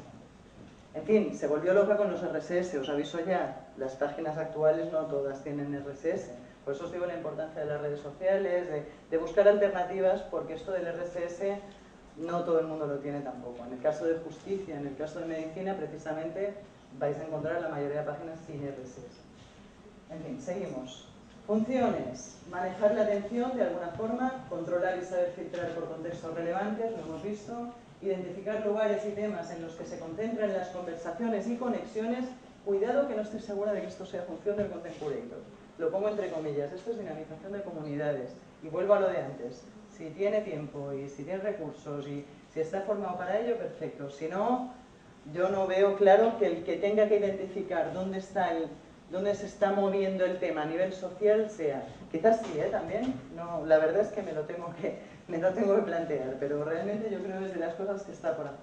En fin, se volvió loca con los RSS, os aviso ya, las páginas actuales no todas tienen RSS. Por eso os digo la importancia de las redes sociales, de, de buscar alternativas, porque esto del RSS no todo el mundo lo tiene tampoco. En el caso de justicia, en el caso de medicina, precisamente vais a encontrar la mayoría de páginas sin RSS. En fin, seguimos. Funciones. Manejar la atención de alguna forma, controlar y saber filtrar por contextos relevantes, lo hemos visto. Identificar lugares y temas en los que se concentran las conversaciones y conexiones. Cuidado que no estoy segura de que esto sea función del content. Lo pongo entre comillas. Esto es dinamización de comunidades. Y vuelvo a lo de antes. Si tiene tiempo y si tiene recursos y si está formado para ello, perfecto. Si no, yo no veo claro que el que tenga que identificar dónde está el dónde se está moviendo el tema a nivel social sea. Quizás sí, ¿eh? También. No, la verdad es que me lo tengo que, me lo tengo que plantear, pero realmente yo creo que es de las cosas que está por hacer.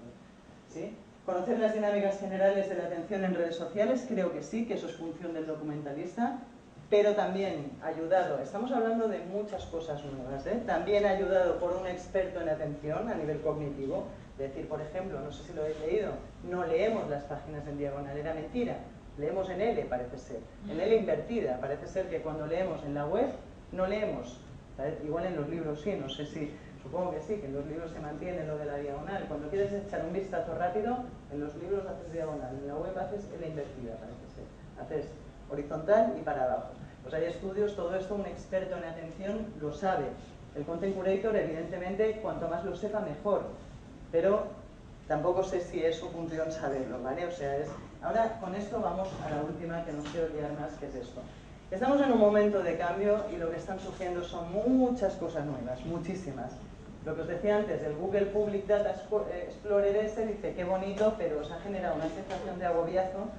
¿Sí? Conocer las dinámicas generales de la atención en redes sociales, creo que sí, que eso es función del documentalista, pero también ayudado, estamos hablando de muchas cosas nuevas, ¿eh? también ayudado por un experto en atención a nivel cognitivo, decir, por ejemplo, no sé si lo habéis leído, no leemos las páginas en diagonal, era mentira, Leemos en L, parece ser. En L invertida. Parece ser que cuando leemos en la web, no leemos. Igual en los libros sí, no sé si, supongo que sí, que en los libros se mantiene lo de la diagonal. Cuando quieres echar un vistazo rápido, en los libros haces diagonal, en la web haces L invertida, parece ser. Haces horizontal y para abajo. Pues hay estudios, todo esto un experto en atención lo sabe. El content curator, evidentemente, cuanto más lo sepa, mejor. Pero tampoco sé si es su función saberlo, ¿vale? O sea, es Ahora con esto vamos a la última que nos quiero liar más, que es esto. Estamos en un momento de cambio y lo que están surgiendo son muchas cosas nuevas, muchísimas. Lo que os decía antes, el Google Public Data eh, Explorer ese dice qué bonito, pero os ha generado una sensación de agobiazo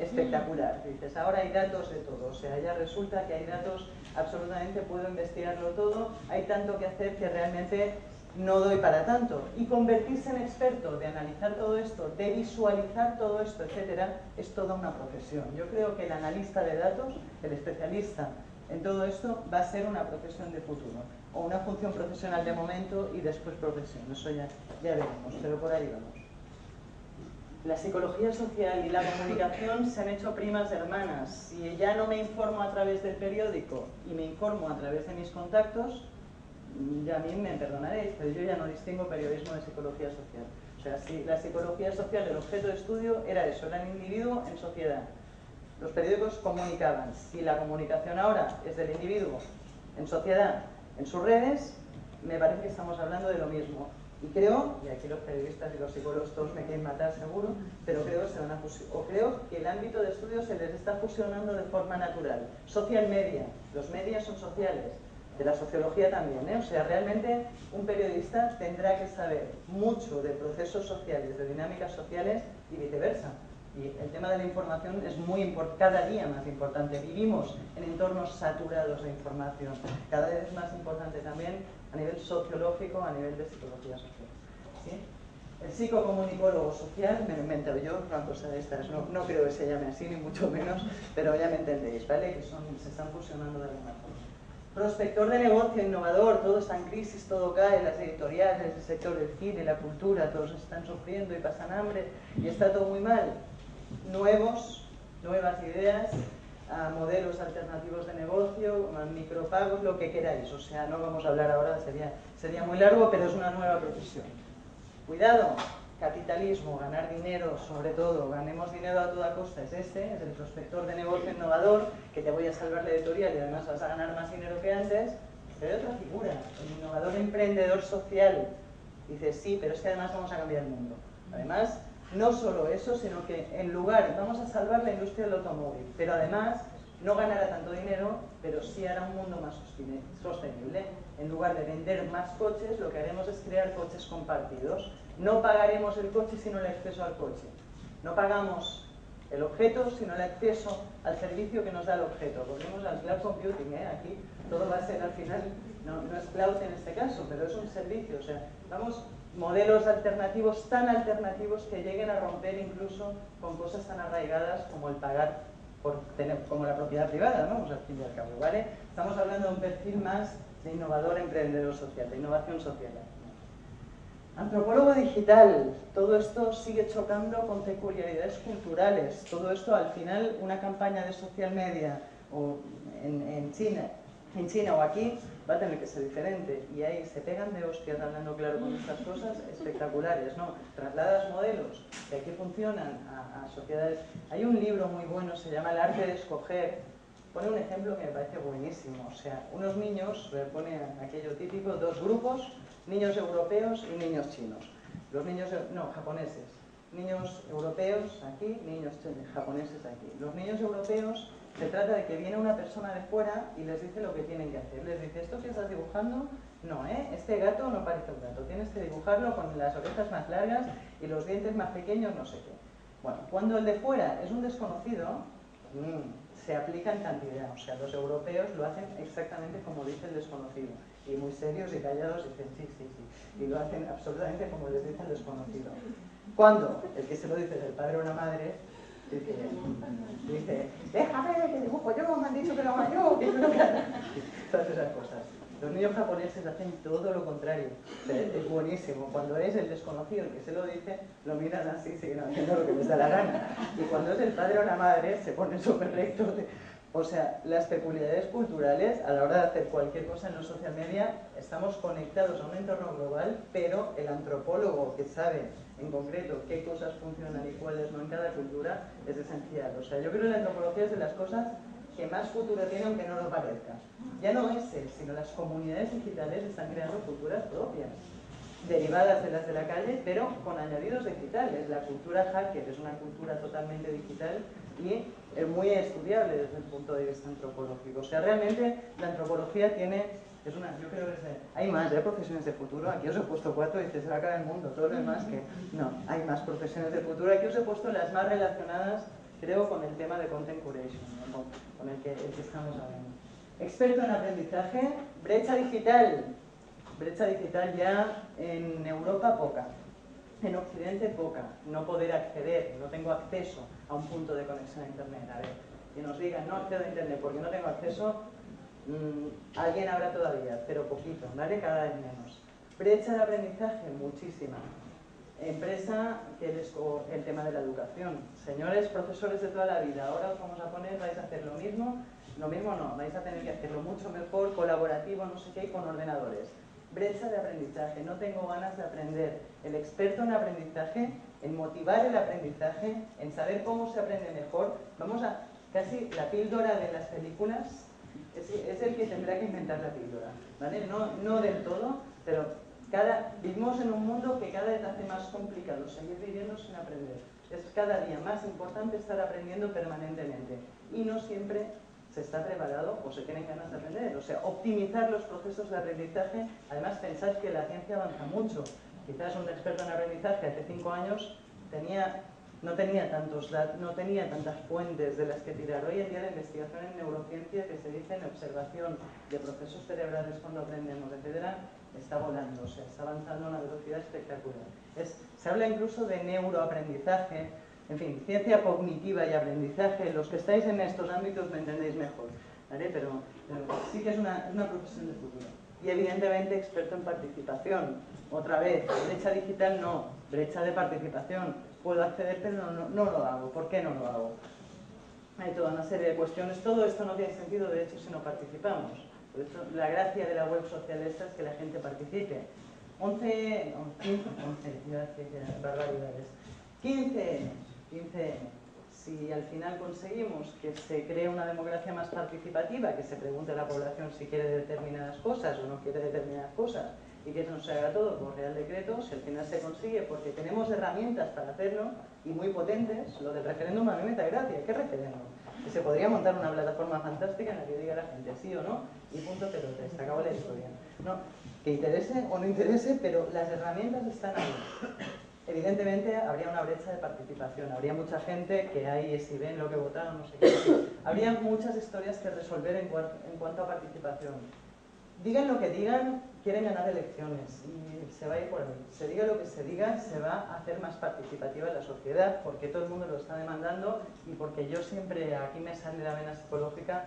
espectacular. Dices, ahora hay datos de todo, o sea, ya resulta que hay datos, absolutamente puedo investigarlo todo, hay tanto que hacer que realmente no doy para tanto. Y convertirse en experto de analizar todo esto, de visualizar todo esto, etcétera, es toda una profesión. Yo creo que el analista de datos, el especialista en todo esto, va a ser una profesión de futuro. O una función profesional de momento y después profesión. Eso ya, ya veremos, pero por ahí vamos. La psicología social y la comunicación se han hecho primas hermanas. Si ya no me informo a través del periódico y me informo a través de mis contactos, ya a mí me perdonaréis, pero yo ya no distingo periodismo de psicología social. O sea, si la psicología social, el objeto de estudio era eso, era el individuo en sociedad. Los periódicos comunicaban. Si la comunicación ahora es del individuo en sociedad, en sus redes, me parece que estamos hablando de lo mismo. Y creo, y aquí los periodistas y los psicólogos todos me quieren matar seguro, pero creo se van a o creo que el ámbito de estudio se les está fusionando de forma natural. Social media, los medios son sociales, de la sociología también, ¿eh? o sea, realmente un periodista tendrá que saber mucho de procesos sociales, de dinámicas sociales y viceversa. Y el tema de la información es muy cada día más importante. Vivimos en entornos saturados de información. Cada vez más importante también a nivel sociológico, a nivel de psicología social. El psicocomunicólogo social, me lo invento yo, una cosa de estas, no, no creo que se llame así, ni mucho menos, pero ya me entendéis, ¿vale? Que son, se están fusionando de alguna forma prospector de negocio, innovador, todo está en crisis, todo cae, las editoriales, el sector del cine, la cultura, todos están sufriendo y pasan hambre y está todo muy mal. Nuevos, nuevas ideas, modelos alternativos de negocio, micropagos, lo que queráis. O sea, no vamos a hablar ahora, sería, sería muy largo, pero es una nueva profesión. Cuidado, capitalismo, ganar dinero, sobre todo, ganemos dinero a toda costa, es este, es el prospector de negocio innovador, que te voy a salvar la editorial y además vas a ganar más dinero que antes, pero hay otra figura, el innovador emprendedor social. Dice, sí, pero es que además vamos a cambiar el mundo. Además, no solo eso, sino que en lugar, vamos a salvar la industria del automóvil, pero además no ganará tanto dinero, pero sí hará un mundo más sostenible. En lugar de vender más coches, lo que haremos es crear coches compartidos. No pagaremos el coche sino el acceso al coche. No pagamos el objeto sino el acceso al servicio que nos da el objeto. Volvemos al cloud computing, ¿eh? aquí todo va a ser al final, no, no es cloud en este caso, pero es un servicio. O sea, vamos modelos alternativos tan alternativos que lleguen a romper incluso con cosas tan arraigadas como el pagar por tener, como la propiedad privada, ¿no? al fin y al cabo, ¿vale? Estamos hablando de un perfil más de innovador emprendedor social, de innovación social. Antropólogo digital, todo esto sigue chocando con peculiaridades culturales. Todo esto, al final, una campaña de social media o en, China, en China o aquí, va a tener que ser diferente. Y ahí se pegan de hostias hablando claro con estas cosas espectaculares, ¿no? Trasladas modelos que aquí funcionan a, a sociedades. Hay un libro muy bueno, se llama El arte de escoger, pone un ejemplo que me parece buenísimo. O sea, unos niños, pone aquello típico, dos grupos, niños europeos y niños chinos. Los niños, no, japoneses. Niños europeos aquí, niños japoneses aquí. Los niños europeos se trata de que viene una persona de fuera y les dice lo que tienen que hacer. Les dice, ¿esto que estás dibujando? No, ¿eh? Este gato no parece un gato. Tienes que dibujarlo con las orejas más largas y los dientes más pequeños, no sé qué. Bueno, cuando el de fuera es un desconocido, mmm, se aplica en cantidad. O sea, los europeos lo hacen exactamente como dice el desconocido y muy serios y callados dicen sí, sí, sí. Y lo hacen absolutamente como les dice el desconocido. Cuando el que se lo dice es el padre o la madre, dice, déjame que dibujo yo, me han dicho que lo haga yo, Todas esas cosas. Los niños japoneses hacen todo lo contrario. es buenísimo. Cuando es el desconocido el que se lo dice, lo miran así siguen haciendo lo que les da la gana. Y cuando es el padre o la madre, se ponen súper rectos. O sea, las peculiaridades culturales a la hora de hacer cualquier cosa en los social media, estamos conectados a un entorno global, pero el antropólogo que sabe en concreto qué cosas funcionan y cuáles no en cada cultura es esencial. O sea, yo creo que la antropología es de las cosas que más futuro tiene aunque no lo parezca. Ya no es él, sino las comunidades digitales están creando culturas propias, derivadas de las de la calle, pero con añadidos digitales. La cultura hacker es una cultura totalmente digital y es muy estudiable desde el punto de vista antropológico. O sea, realmente la antropología tiene, es una, yo creo que hay más, hay profesiones de futuro, aquí os he puesto cuatro y se va a acabar el mundo, todo lo demás que no, hay más profesiones de futuro, aquí os he puesto las más relacionadas, creo, con el tema de content curation, con, el, que, el que estamos hablando. Experto en aprendizaje, brecha digital, brecha digital ya en Europa poca, en Occidente poca, no poder acceder, no tengo acceso a un punto de conexión a Internet. A ver, que nos digan, no accedo a Internet porque no tengo acceso, mm, alguien habrá todavía, pero poquito, ¿vale? Cada vez menos. Brecha de aprendizaje, muchísima. Empresa, que es el tema de la educación. Señores profesores de toda la vida, ahora os vamos a poner, vais a hacer lo mismo, lo mismo no, vais a tener que hacerlo mucho mejor, colaborativo, no sé qué, con ordenadores brecha de aprendizaje, no tengo ganas de aprender. El experto en aprendizaje, en motivar el aprendizaje, en saber cómo se aprende mejor, vamos a, casi la píldora de las películas es, el que tendrá que inventar la píldora, ¿vale? No, no del todo, pero cada, vivimos en un mundo que cada vez hace más complicado seguir viviendo sin aprender. Es cada día más importante estar aprendiendo permanentemente y no siempre se está preparado o se tienen ganas de aprender. O sea, optimizar los procesos de aprendizaje. Además, pensar que la ciencia avanza mucho. Quizás un experto en aprendizaje hace cinco años tenía, no, tenía tantos, no tenía tantas fuentes de las que tirar. Hoy en día la investigación en neurociencia, que se dice en observación de procesos cerebrales cuando aprendemos, etcétera, está volando, o sea, está avanzando a una velocidad espectacular. Es, se habla incluso de neuroaprendizaje, en fin, ciencia cognitiva y aprendizaje, los que estáis en estos ámbitos me entendéis mejor, ¿vale? pero, sí que es una, una profesión de futuro. Y evidentemente experto en participación. Otra vez, brecha digital no, brecha de participación. Puedo acceder pero no, no, lo hago. ¿Por qué no lo hago? Hay toda una serie de cuestiones. Todo esto no tiene sentido, de hecho, si no participamos. La gracia de la web social esta es que la gente participe. 11, no, 15, 11, iba a decir barbaridades. 15, 15 si al final conseguimos que se cree una democracia más participativa, que se pregunte a la población si quiere determinadas cosas o no quiere determinadas cosas y que no se haga todo por Real Decreto, si al final se consigue porque tenemos herramientas para hacerlo y muy potentes, lo del referéndum a mí me da gracia, ¿qué referéndum? Que se podría montar una plataforma fantástica en la que diga la gente sí o no y punto pelota, se acabó la historia. No, que interese o no interese, pero las herramientas están ahí evidentemente habría una brecha de participación, habría mucha gente que ahí si ven lo que votaron, no sé qué, habría muchas historias que resolver en, cuanto a participación. Digan lo que digan, quieren ganar elecciones y se va a ir por ahí. Se diga lo que se diga, se va a hacer más participativa la sociedad porque todo el mundo lo está demandando y porque yo siempre, aquí me sale la vena psicológica,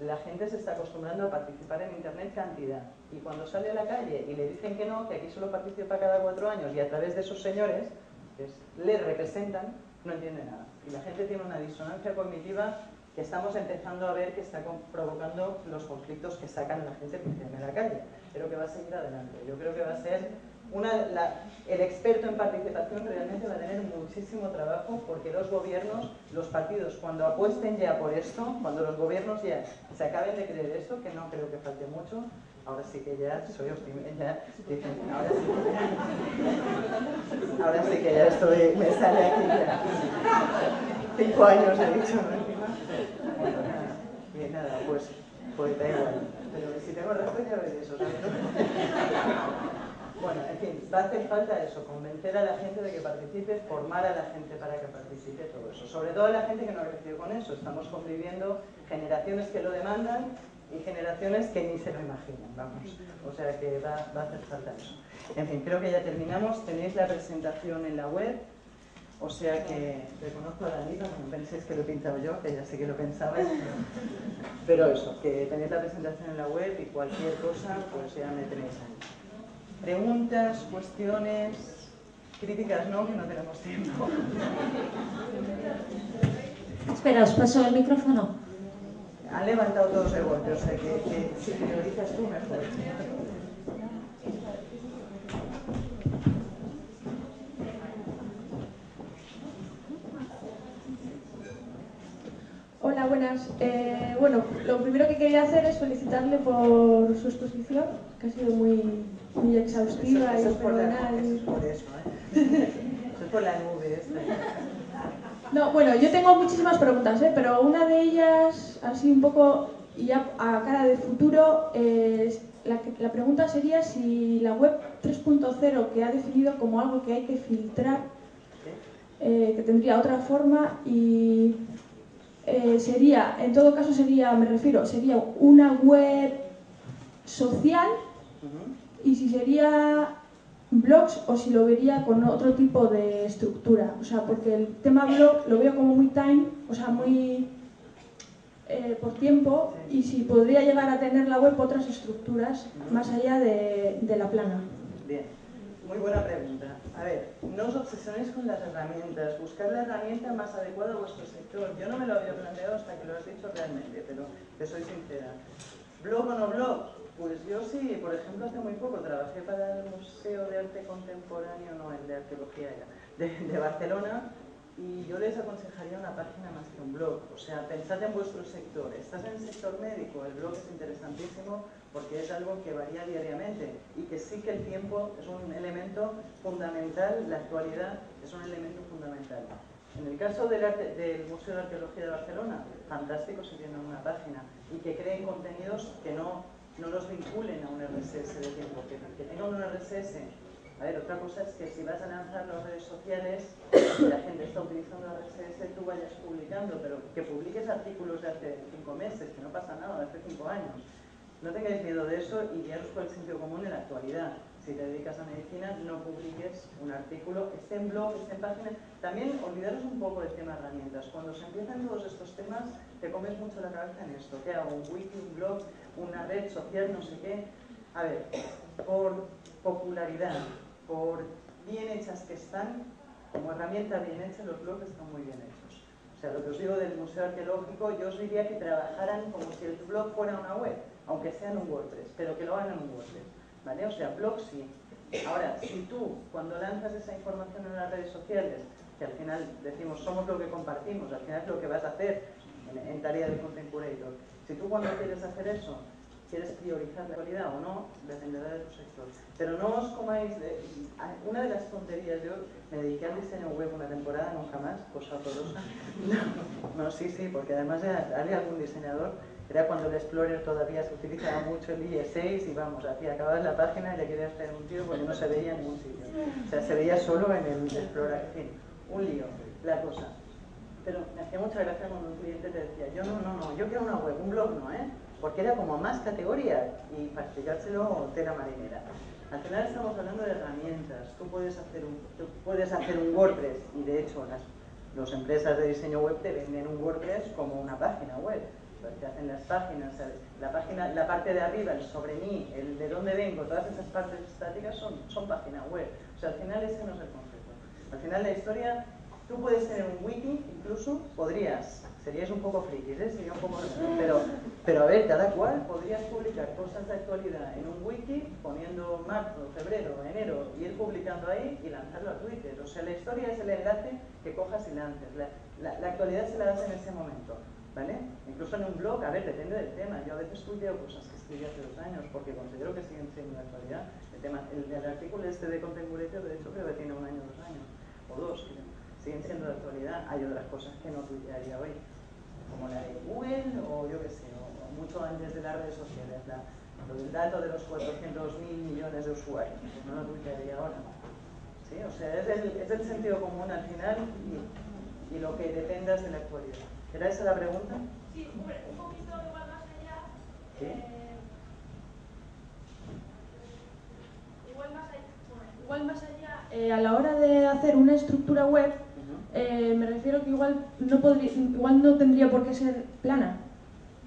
la gente se está acostumbrando a participar en Internet cantidad. Y cuando sale a la calle y le dicen que no, que aquí solo participa cada cuatro años y a través de esos señores que le representan, no entiende nada. Y la gente tiene una disonancia cognitiva que estamos empezando a ver que está provocando los conflictos que sacan la gente en la calle. Pero que va a seguir adelante. Yo creo que va a ser el experto en participación realmente va a tener muchísimo trabajo porque los gobiernos, los partidos, cuando apuesten ya por esto, cuando los gobiernos ya se acaben de creer esto, que no creo que falte mucho, ahora sí que ya soy optimista, ahora sí ahora sí que ya estoy, me sale aquí ya. Cinco años he dicho, ¿no? Y nada, pues, pues da igual. Pero si tengo razón ya veré eso, ¿sabes? Bueno, en fin, va a hacer falta eso, convencer a la gente de que participe, formar a la gente para que participe, todo eso. Sobre todo a la gente que no ha crecido con eso. Estamos conviviendo generaciones que lo demandan y generaciones que ni se lo imaginan, vamos. O sea que va, a hacer falta eso. En fin, creo que ya terminamos. Tenéis la presentación en la web. O sea que reconozco a Danilo, no penséis que lo he pintado yo, que ya sé que lo pensabais, pero eso, que tenéis la presentación en la web y cualquier cosa, pues ya me tenéis ahí. Preguntas, cuestiones, críticas no, que no tenemos tiempo. Espera, os paso el micrófono. Han levantado todos el golpe, o sea que, si priorizas tú mejor. Hola, buenas. Eh, bueno, lo primero que quería hacer es felicitarle por su exposición, que ha sido muy, muy exhaustiva y. Eso es por eso, ¿eh? Eso es por la nube esta. No, bueno, yo tengo muchísimas preguntas, ¿eh? pero una de ellas, así un poco, y ya a cara de futuro, eh, la, la, pregunta sería si la web 3.0 que ha definido como algo que hay que filtrar, eh, que tendría otra forma, y eh, sería, en todo caso sería, me refiero, sería una web social, y si sería blogs o si lo vería con otro tipo de estructura. O sea, porque el tema blog lo veo como muy time, o sea, muy eh, por tiempo, y si podría llegar a tener la web otras estructuras más allá de, de la plana. Bien, muy buena pregunta. A ver, no os obsesionéis con las herramientas, buscar la herramienta más adecuada a vuestro sector. Yo no me lo había planteado hasta que lo has dicho realmente, pero te soy sincera. ¿Blog o no blog? Pues yo sí, por ejemplo, hace muy poco trabajé para el Museo de Arte Contemporáneo, no, el de Arqueología ya, de, Barcelona, y yo les aconsejaría una página más que un blog. O sea, pensad en vuestro sector. Estás en el sector médico, el blog es interesantísimo porque es algo que varía diariamente y que sí que el tiempo es un elemento fundamental, la actualidad es un elemento fundamental. En el caso del, Museo de Arqueología de Barcelona, fantástico si tienen una página y que creen contenidos que no no los vinculen a un RSS de tiempo, que, tengan un RSS. A ver, otra cosa es que si vas a lanzar las redes sociales y la gente está utilizando RSS, tú vayas publicando, pero que publiques artículos de hace cinco meses, que no pasa nada, de hace cinco años. No tengáis miedo de eso y guiaros por el sentido común en la actualidad. Si te dedicas a medicina, no publiques un artículo, esté en blog, esté en página. También olvidaros un poco del tema de herramientas. Cuando se empiezan todos estos temas, te comes mucho la cabeza en esto. ¿Qué hago? ¿Un wiki, un blog? una red social, no sé qué. A ver, por popularidad, por bien hechas que están, como herramienta bien hecha, los blogs están muy bien hechos. O sea, lo que os digo del Museo Arqueológico, yo os diría que trabajaran como si el blog fuera una web, aunque sea en un WordPress, pero que lo hagan en un WordPress. ¿Vale? O sea, blog sí. Ahora, si tú, cuando lanzas esa información en las redes sociales, que al final decimos somos lo que compartimos, al final es lo que vas a hacer en, tarea de content curator, si tú cuando quieres hacer eso, quieres priorizar la calidad o no, dependerá de tu sector. Pero no os comáis, una de las tonterías, yo me dediqué al diseño web una temporada, nunca más, cosa horrorosa. No, no, sí, sí, porque además había algún diseñador era cuando el Explorer todavía se utilizaba mucho el IE6 y vamos, aquí acababas la página y le querías hacer un tío porque no se veía en ningún sitio. O sea, se veía solo en el Explorer. En fin, un lío, la cosa. Pero me hacía mucha gracia cuando un cliente te decía, yo no, no, no, yo quiero una web, un blog no, ¿eh? Porque era como más categoría y para explicárselo tela marinera. Al final estamos hablando de herramientas. Tú puedes hacer un, puedes hacer un WordPress y de hecho las, las empresas de diseño web te venden un WordPress como una página web te hacen las páginas, la, página, la parte de arriba, el sobre mí, el de dónde vengo, todas esas partes estáticas son, son página web. O sea, al final ese no es el concepto. Al final la historia, tú puedes tener un wiki, incluso podrías, serías un poco frikis, ¿eh? Sería un poco, pero, pero a ver, cada cual podrías publicar cosas de actualidad en un wiki, poniendo marzo, febrero, enero, y ir publicando ahí y lanzarlo a Twitter. O sea, la historia es el enlace que cojas y lances. La, la, la actualidad se la das en ese momento. ¿vale? Incluso en un blog, a ver, depende del tema. Yo a veces estudio cosas que escribí hace dos años porque considero que siguen siendo de actualidad. El, tema, el, artículo este de Contemporáneo, de hecho, creo que tiene un año, dos años, o dos, creo. Siguen siendo de actualidad. Hay otras cosas que no tuitearía hoy, como la de Google o yo qué sé, o, mucho antes de las redes sociales. La, del dato de los 400.000 millones de usuarios, pues no lo tuitearía ahora. ¿Sí? O sea, es el, es el sentido común al final y, y lo que dependas de la actualidad. ¿Era esa la pregunta? Sí, un poquito igual más allá. ¿Sí? Eh, igual más allá, igual más allá eh, a la hora de hacer una estructura web, eh, me refiero que igual no, podría, igual no tendría por qué ser plana.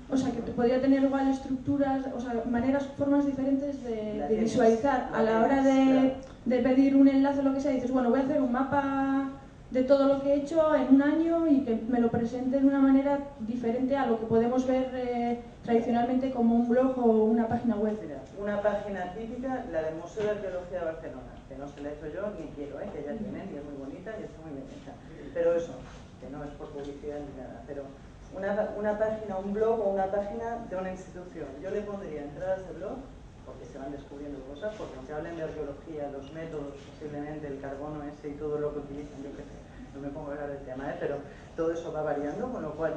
O sea, que podría tener igual estructuras, o sea, maneras, formas diferentes de, visualizar. A la hora de, de, pedir un enlace o lo que sea, dices, bueno, voy a hacer un mapa de todo lo que he hecho en un año y que me lo presente de una manera diferente a lo que podemos ver eh, tradicionalmente como un blog o una página web. una página típica, la del Museo de Arqueología de Barcelona, que no se la he hecho yo ni quiero, ¿eh? que ya tienen y es muy bonita y está muy bien hecha. Pero eso, que no es por publicidad ni nada, pero una, una página, un blog o una página de una institución. Yo le pondría entradas de blog porque se van descubriendo cosas, porque aunque hablen de arqueología, los métodos, posiblemente el carbono ese y todo lo que utilizan, yo qué sé, no me pongo a hablar del tema, ¿eh? pero todo eso va variando, con lo cual,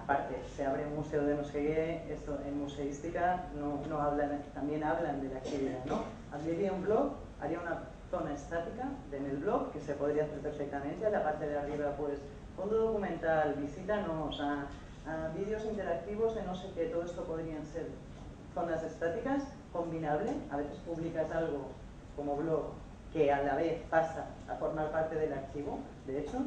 aparte, se abre un museo de no sé qué, esto en museística no, no hablan, también hablan de la actividad, ¿no? Abriría un blog, haría una zona estática en el blog, que se podría hacer perfectamente, a la parte de arriba, pues, fondo documental, visítanos, a, a vídeos interactivos de no sé qué, todo esto podrían ser zonas estáticas, combinable, a veces publicas algo como blog que a la vez pasa a formar parte del archivo, de hecho,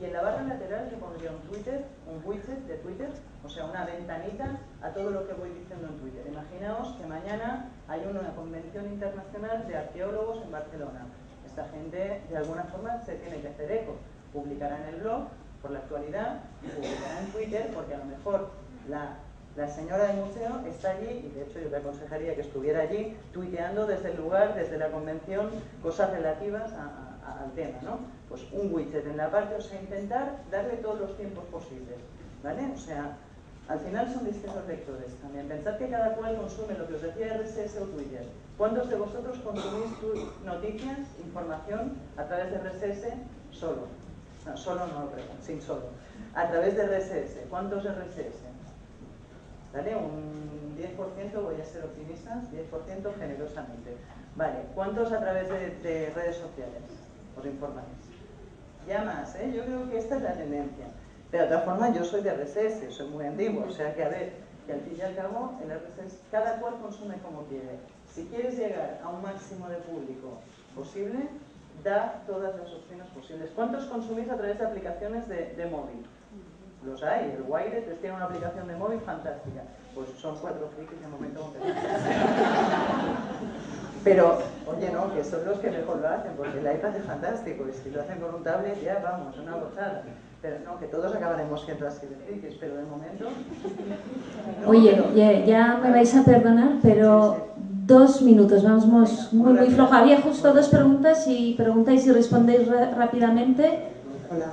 y en la barra lateral le pondría un Twitter, un widget de Twitter, o sea, una ventanita a todo lo que voy diciendo en Twitter. Imaginaos que mañana hay una convención internacional de arqueólogos en Barcelona. Esta gente, de alguna forma, se tiene que hacer eco. Publicará en el blog por la actualidad, publicará en Twitter porque a lo mejor la señora del museo está allí, y de hecho yo le aconsejaría que estuviera allí, tuiteando desde el lugar, desde la convención, cosas relativas al tema, ¿no? Pues un widget en la parte, o sea, intentar darle todos los tiempos posibles, ¿vale? O sea, al final son distintos lectores también. Pensad que cada cual consume lo que os decía RSS o Twitter. ¿Cuántos de vosotros consumís noticias, información a través de RSS solo? No, solo no lo pregunto, sin solo. A través de RSS. ¿Cuántos RSS? ¿Vale? Un 10%, voy a ser optimista, 10% generosamente. Vale, ¿cuántos a través de, redes sociales os informáis? Ya más, ¿eh? Yo creo que esta es la tendencia. Pero de todas formas, yo soy de RSS, soy muy antiguo, o sea que a ver, que al fin y al cabo, el RSS, cada cual consume como quiere. Si quieres llegar a un máximo de público posible, da todas las opciones posibles. ¿Cuántos consumís a través de aplicaciones de móvil? Los hay, el Wired tiene una aplicación de móvil fantástica. Pues son cuatro frikis de momento Pero, oye, no, que son los que mejor lo hacen, porque el iPad es fantástico, y si lo hacen con un tablet, ya vamos, una gozada. Pero no, que todos acabaremos siendo así de frikis, pero de momento... oye, ya, me vais a perdonar, pero dos minutos, vamos muy, muy flojo. Había justo dos preguntas y preguntáis y respondéis rápidamente. Hola.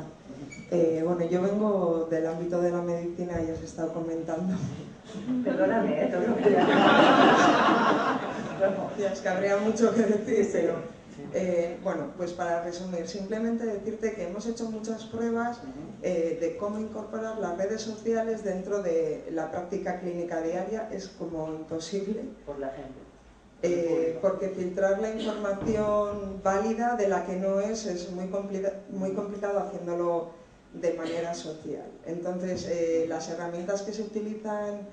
Eh, bueno, yo vengo del ámbito de la medicina y os he estado comentando. Perdóname, ¿eh? es que habría mucho que decir, pero eh, bueno, pues para resumir, simplemente decirte que hemos hecho muchas pruebas eh, de cómo incorporar las redes sociales dentro de la práctica clínica diaria. Es como imposible. Por la gente. Eh, porque filtrar la información válida de la que no es es muy, muy complicado haciéndolo de manera social. Entonces, las herramientas que se utilizan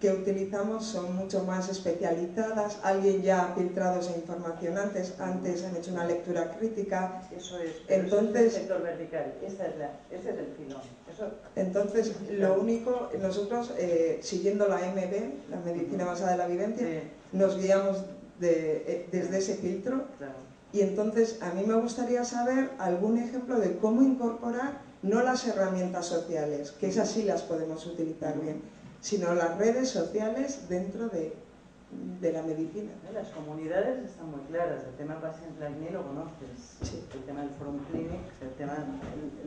que utilizamos son mucho más especializadas, alguien ya ha filtrado esa información antes, antes han hecho una lectura crítica. Eso es, entonces, es el sector vertical, ese es el filón. entonces, lo único, nosotros, eh, siguiendo la MB, la medicina basada en la vivencia, nos guiamos eh, desde ese filtro. Y entonces, a mí me gustaría saber algún ejemplo de cómo incorporar no las herramientas sociales, que esas sí las podemos utilizar bien, sino las redes sociales dentro de, de la medicina. Las comunidades están muy claras, el tema paciente ni lo conoces, el tema del forum clinic, el tema...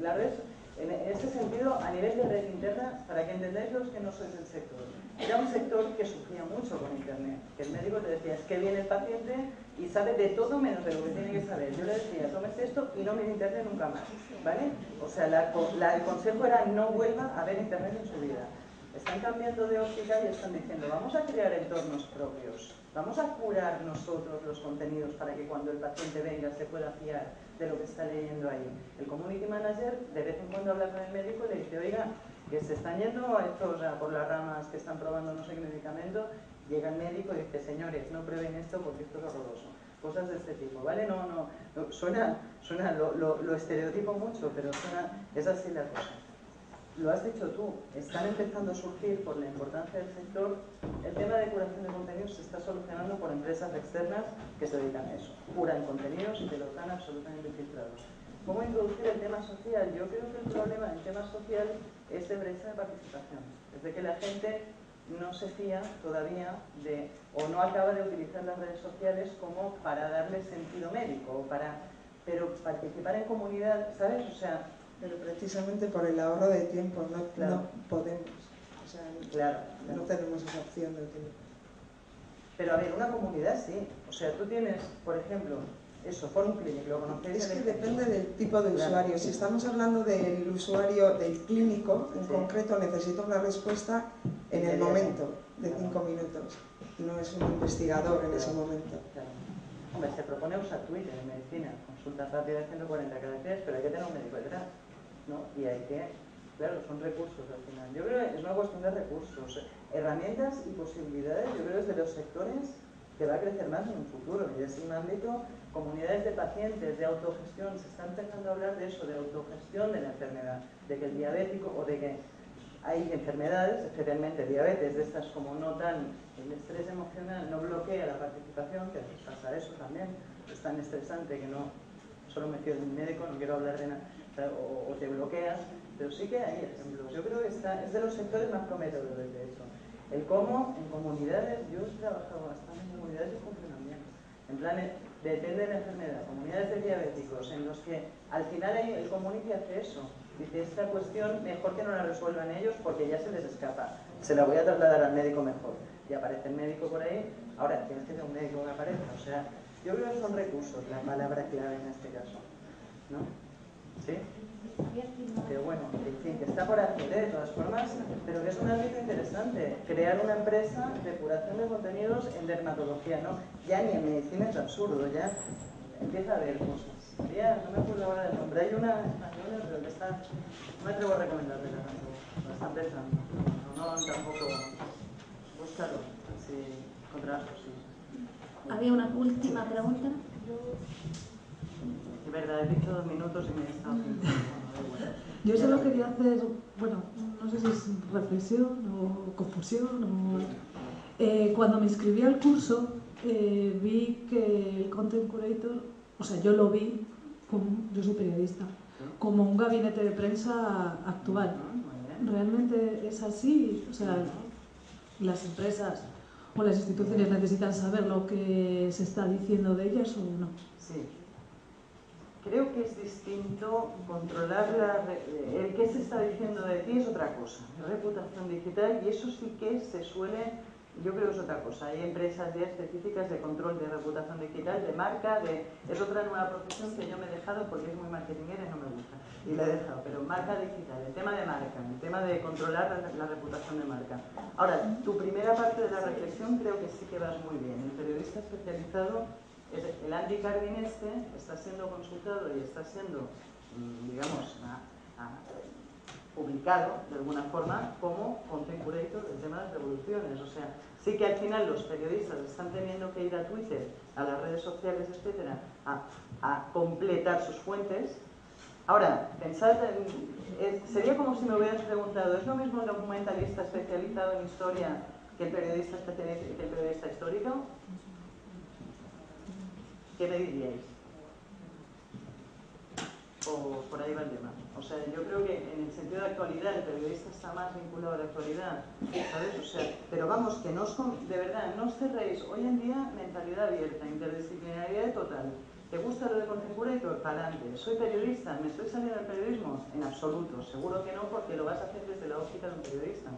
La red, en ese sentido, a nivel de red interna, para que entendáis los que no sois del sector, era un sector que sufría mucho con Internet, que el médico te decía, es que viene el paciente y sabe de todo menos de lo que tiene que saber. Yo le decía, tómese esto y no mire Internet nunca más, ¿vale? O sea, el consejo era no vuelva a ver Internet en su vida. Están cambiando de óptica y están diciendo, vamos a crear entornos propios, vamos a curar nosotros los contenidos para que cuando el paciente venga se pueda fiar de lo que está leyendo ahí. El community manager de vez en cuando habla con el médico y le dice, oiga, que se están yendo estos por las ramas que están probando no sé qué medicamento, llega el médico y dice, señores, no prueben esto porque esto es horroroso. Cosas de este tipo, ¿vale? No, no, suena, suena lo, lo, lo estereotipo mucho, pero suena, es así la cosa lo has dicho tú, están empezando a surgir por la importancia del sector, el tema de curación de contenidos se está solucionando por empresas externas que se dedican a eso, curan contenidos y te los dan absolutamente filtrados. ¿Cómo introducir el tema social? Yo creo que el problema del tema social es de brecha de participación, es de que la gente no se fía todavía de, o no acaba de utilizar las redes sociales como para darle sentido médico, o para, pero participar en comunidad, ¿sabes? O sea, pero precisamente por el ahorro de tiempo no, podemos, o sea, claro, no tenemos esa opción de utilizar. Pero a ver, una comunidad sí, o sea, tú tienes, por ejemplo, eso, un Clinic, ¿lo conocéis? Es que depende del tipo de usuario. Si estamos hablando del usuario del clínico, en concreto necesita una respuesta en el momento de cinco minutos. No es un investigador en ese momento. Hombre, se propone usar Twitter en medicina, consulta rápida de 140 caracteres, pero hay que tener un médico detrás. Y hay que, claro, son recursos al final. Yo creo que es una cuestión de recursos, herramientas y posibilidades, yo creo que es de los sectores que va a crecer más en un futuro. Y es un ámbito, comunidades de pacientes, de autogestión, se está empezando a hablar de eso, de autogestión de la enfermedad, de que el diabético o de que hay enfermedades, especialmente diabetes, de estas como no tan, el estrés emocional no bloquea la participación, que pasa eso también, es tan estresante que no, solo me de un médico, no quiero hablar de nada, o, te bloqueas, pero sí que hay ejemplos. Yo creo que está, es de los sectores más prometedores, de hecho. El cómo en comunidades, yo he trabajado bastante en comunidades y funcionan bien. En plan, depende de la enfermedad, comunidades de diabéticos, en los que al final el community hace eso. Dice, esta cuestión mejor que no la resuelvan ellos porque ya se les escapa. Se la voy a trasladar al médico mejor. Y aparece el médico por ahí, ahora tienes que tener un médico que aparezca. O sea, yo creo que son recursos la palabra clave en este caso. ¿No? ¿Sí? Pero bueno, en fin, que está por hacer ¿eh? de todas formas, pero que es un ámbito interesante. Crear una empresa de curación de contenidos en dermatología, ¿no? Ya ni en medicina es absurdo, ya empieza a haber cosas. Ya, no me acuerdo ahora del nombre, hay una española, pero que está, no me atrevo a recomendarle tampoco, la está empezando. No, no tampoco, búscalo, si encontrarás cosas. ¿Había una última pregunta? Verdad, he dicho dos minutos y me he estado Yo solo quería hacer, bueno, no sé si es reflexión o confusión o... Eh, cuando me inscribí al curso eh, vi que el Content Curator, o sea, yo lo vi, como, yo soy periodista, como un gabinete de prensa actual. Realmente es así, o sea, las empresas o las instituciones necesitan saber lo que se está diciendo de ellas o no. Sí. Creo que es distinto controlar la, el que se está diciendo de ti es otra cosa, reputación digital y eso sí que se suele yo creo que es otra cosa. Hay empresas ya específicas de control de reputación digital, de marca, de... es otra nueva profesión que yo me he dejado porque es muy marketingera y no me gusta. Y la he dejado, pero marca digital, el tema de marca, el tema de controlar la, reputación de marca. Ahora, tu primera parte de la reflexión creo que sí que vas muy bien. El periodista especializado, el Andy Carvin este, está siendo consultado y está siendo, mm, digamos, publicado de alguna forma como content curator del tema de las revoluciones. O sea, sí que al final los periodistas están teniendo que ir a Twitter, a las redes sociales, etcétera, a, completar sus fuentes. Ahora, pensad, sería como si me hubieras preguntado, ¿es lo mismo el documentalista especializado en historia que el periodista, que el periodista histórico? ¿Qué me diríais? O por ahí va el tema. O sea, yo creo que en el sentido de actualidad, el periodista está más vinculado a la actualidad, ¿sabes? O sea, pero vamos, que no os, de verdad, no os cerréis. Hoy en día, mentalidad abierta, interdisciplinariedad total. ¿Te gusta lo de Curator? Para adelante. ¿Soy periodista? ¿Me estoy saliendo del periodismo? En absoluto. Seguro que no, porque lo vas a hacer desde la óptica de un periodista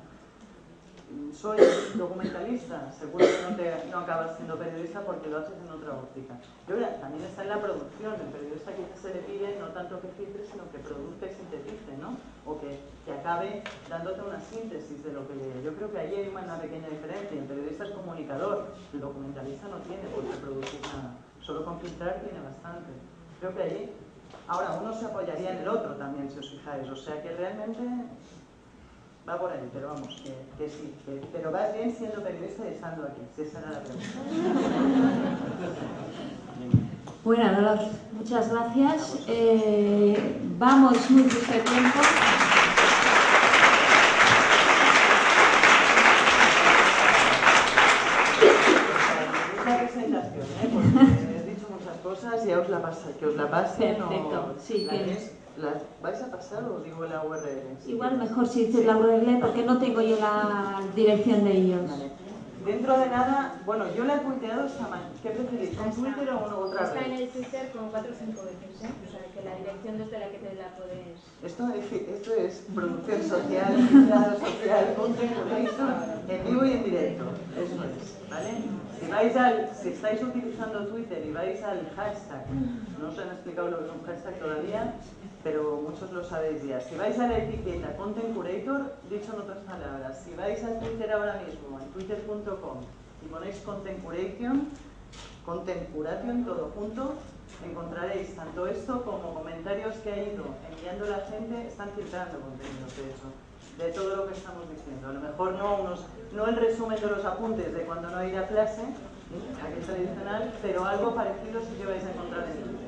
soy documentalista, seguro que no, te, no, acabas siendo periodista porque lo haces en otra óptica. Yo también está en la producción, el periodista quizás se le pide no tanto que filtre, sino que produzca y sintetice, ¿no? O que, que acabe dándote una síntesis de lo que. Yo creo que ahí hay una pequeña diferencia. El periodista es comunicador, el documentalista no tiene por qué producir nada. Solo con filtrar tiene bastante. Creo que allí, ahora uno se apoyaría en el otro también, si os fijáis. O sea que realmente Va por ahí, pero vamos, que, sí. pero vas bien siendo periodista y estando aquí, esa era la pregunta. Bueno, Dolores, muchas gracias. Eh, vamos muy justo de tiempo. ¿eh? porque he dicho muchas cosas, ya os la pase, que os la pasen Perfecto, sí, que... ¿Las vais a pasar o digo la URL? Igual mejor si dices la URL porque no tengo yo la dirección de ellos. Dentro de nada, bueno, yo la he tuiteado esta mañana. ¿Qué preferís? ¿Con Twitter o una otra Está en el Twitter como 4 o 5 veces, ¿eh? O sea, que la dirección desde la que te la puedes... Esto es, esto es producción social, social, social, en vivo y en directo. Eso es, ¿vale? Si, vais al, si estáis utilizando Twitter y vais al hashtag, no os han explicado lo que es un hashtag todavía, pero muchos lo sabéis ya. Si vais a la etiqueta Content Curator, dicho en otras palabras, si vais a Twitter ahora mismo, en twitter.com, y ponéis Content Curation, Content Curation, todo junto, encontraréis tanto esto como comentarios que ha ido enviando la gente, están filtrando contenidos, de hecho, de todo lo que estamos diciendo. A lo mejor no, unos, no el resumen de los apuntes de cuando no ir a clase, aquel tradicional, pero algo parecido sí que vais a encontrar en Twitter.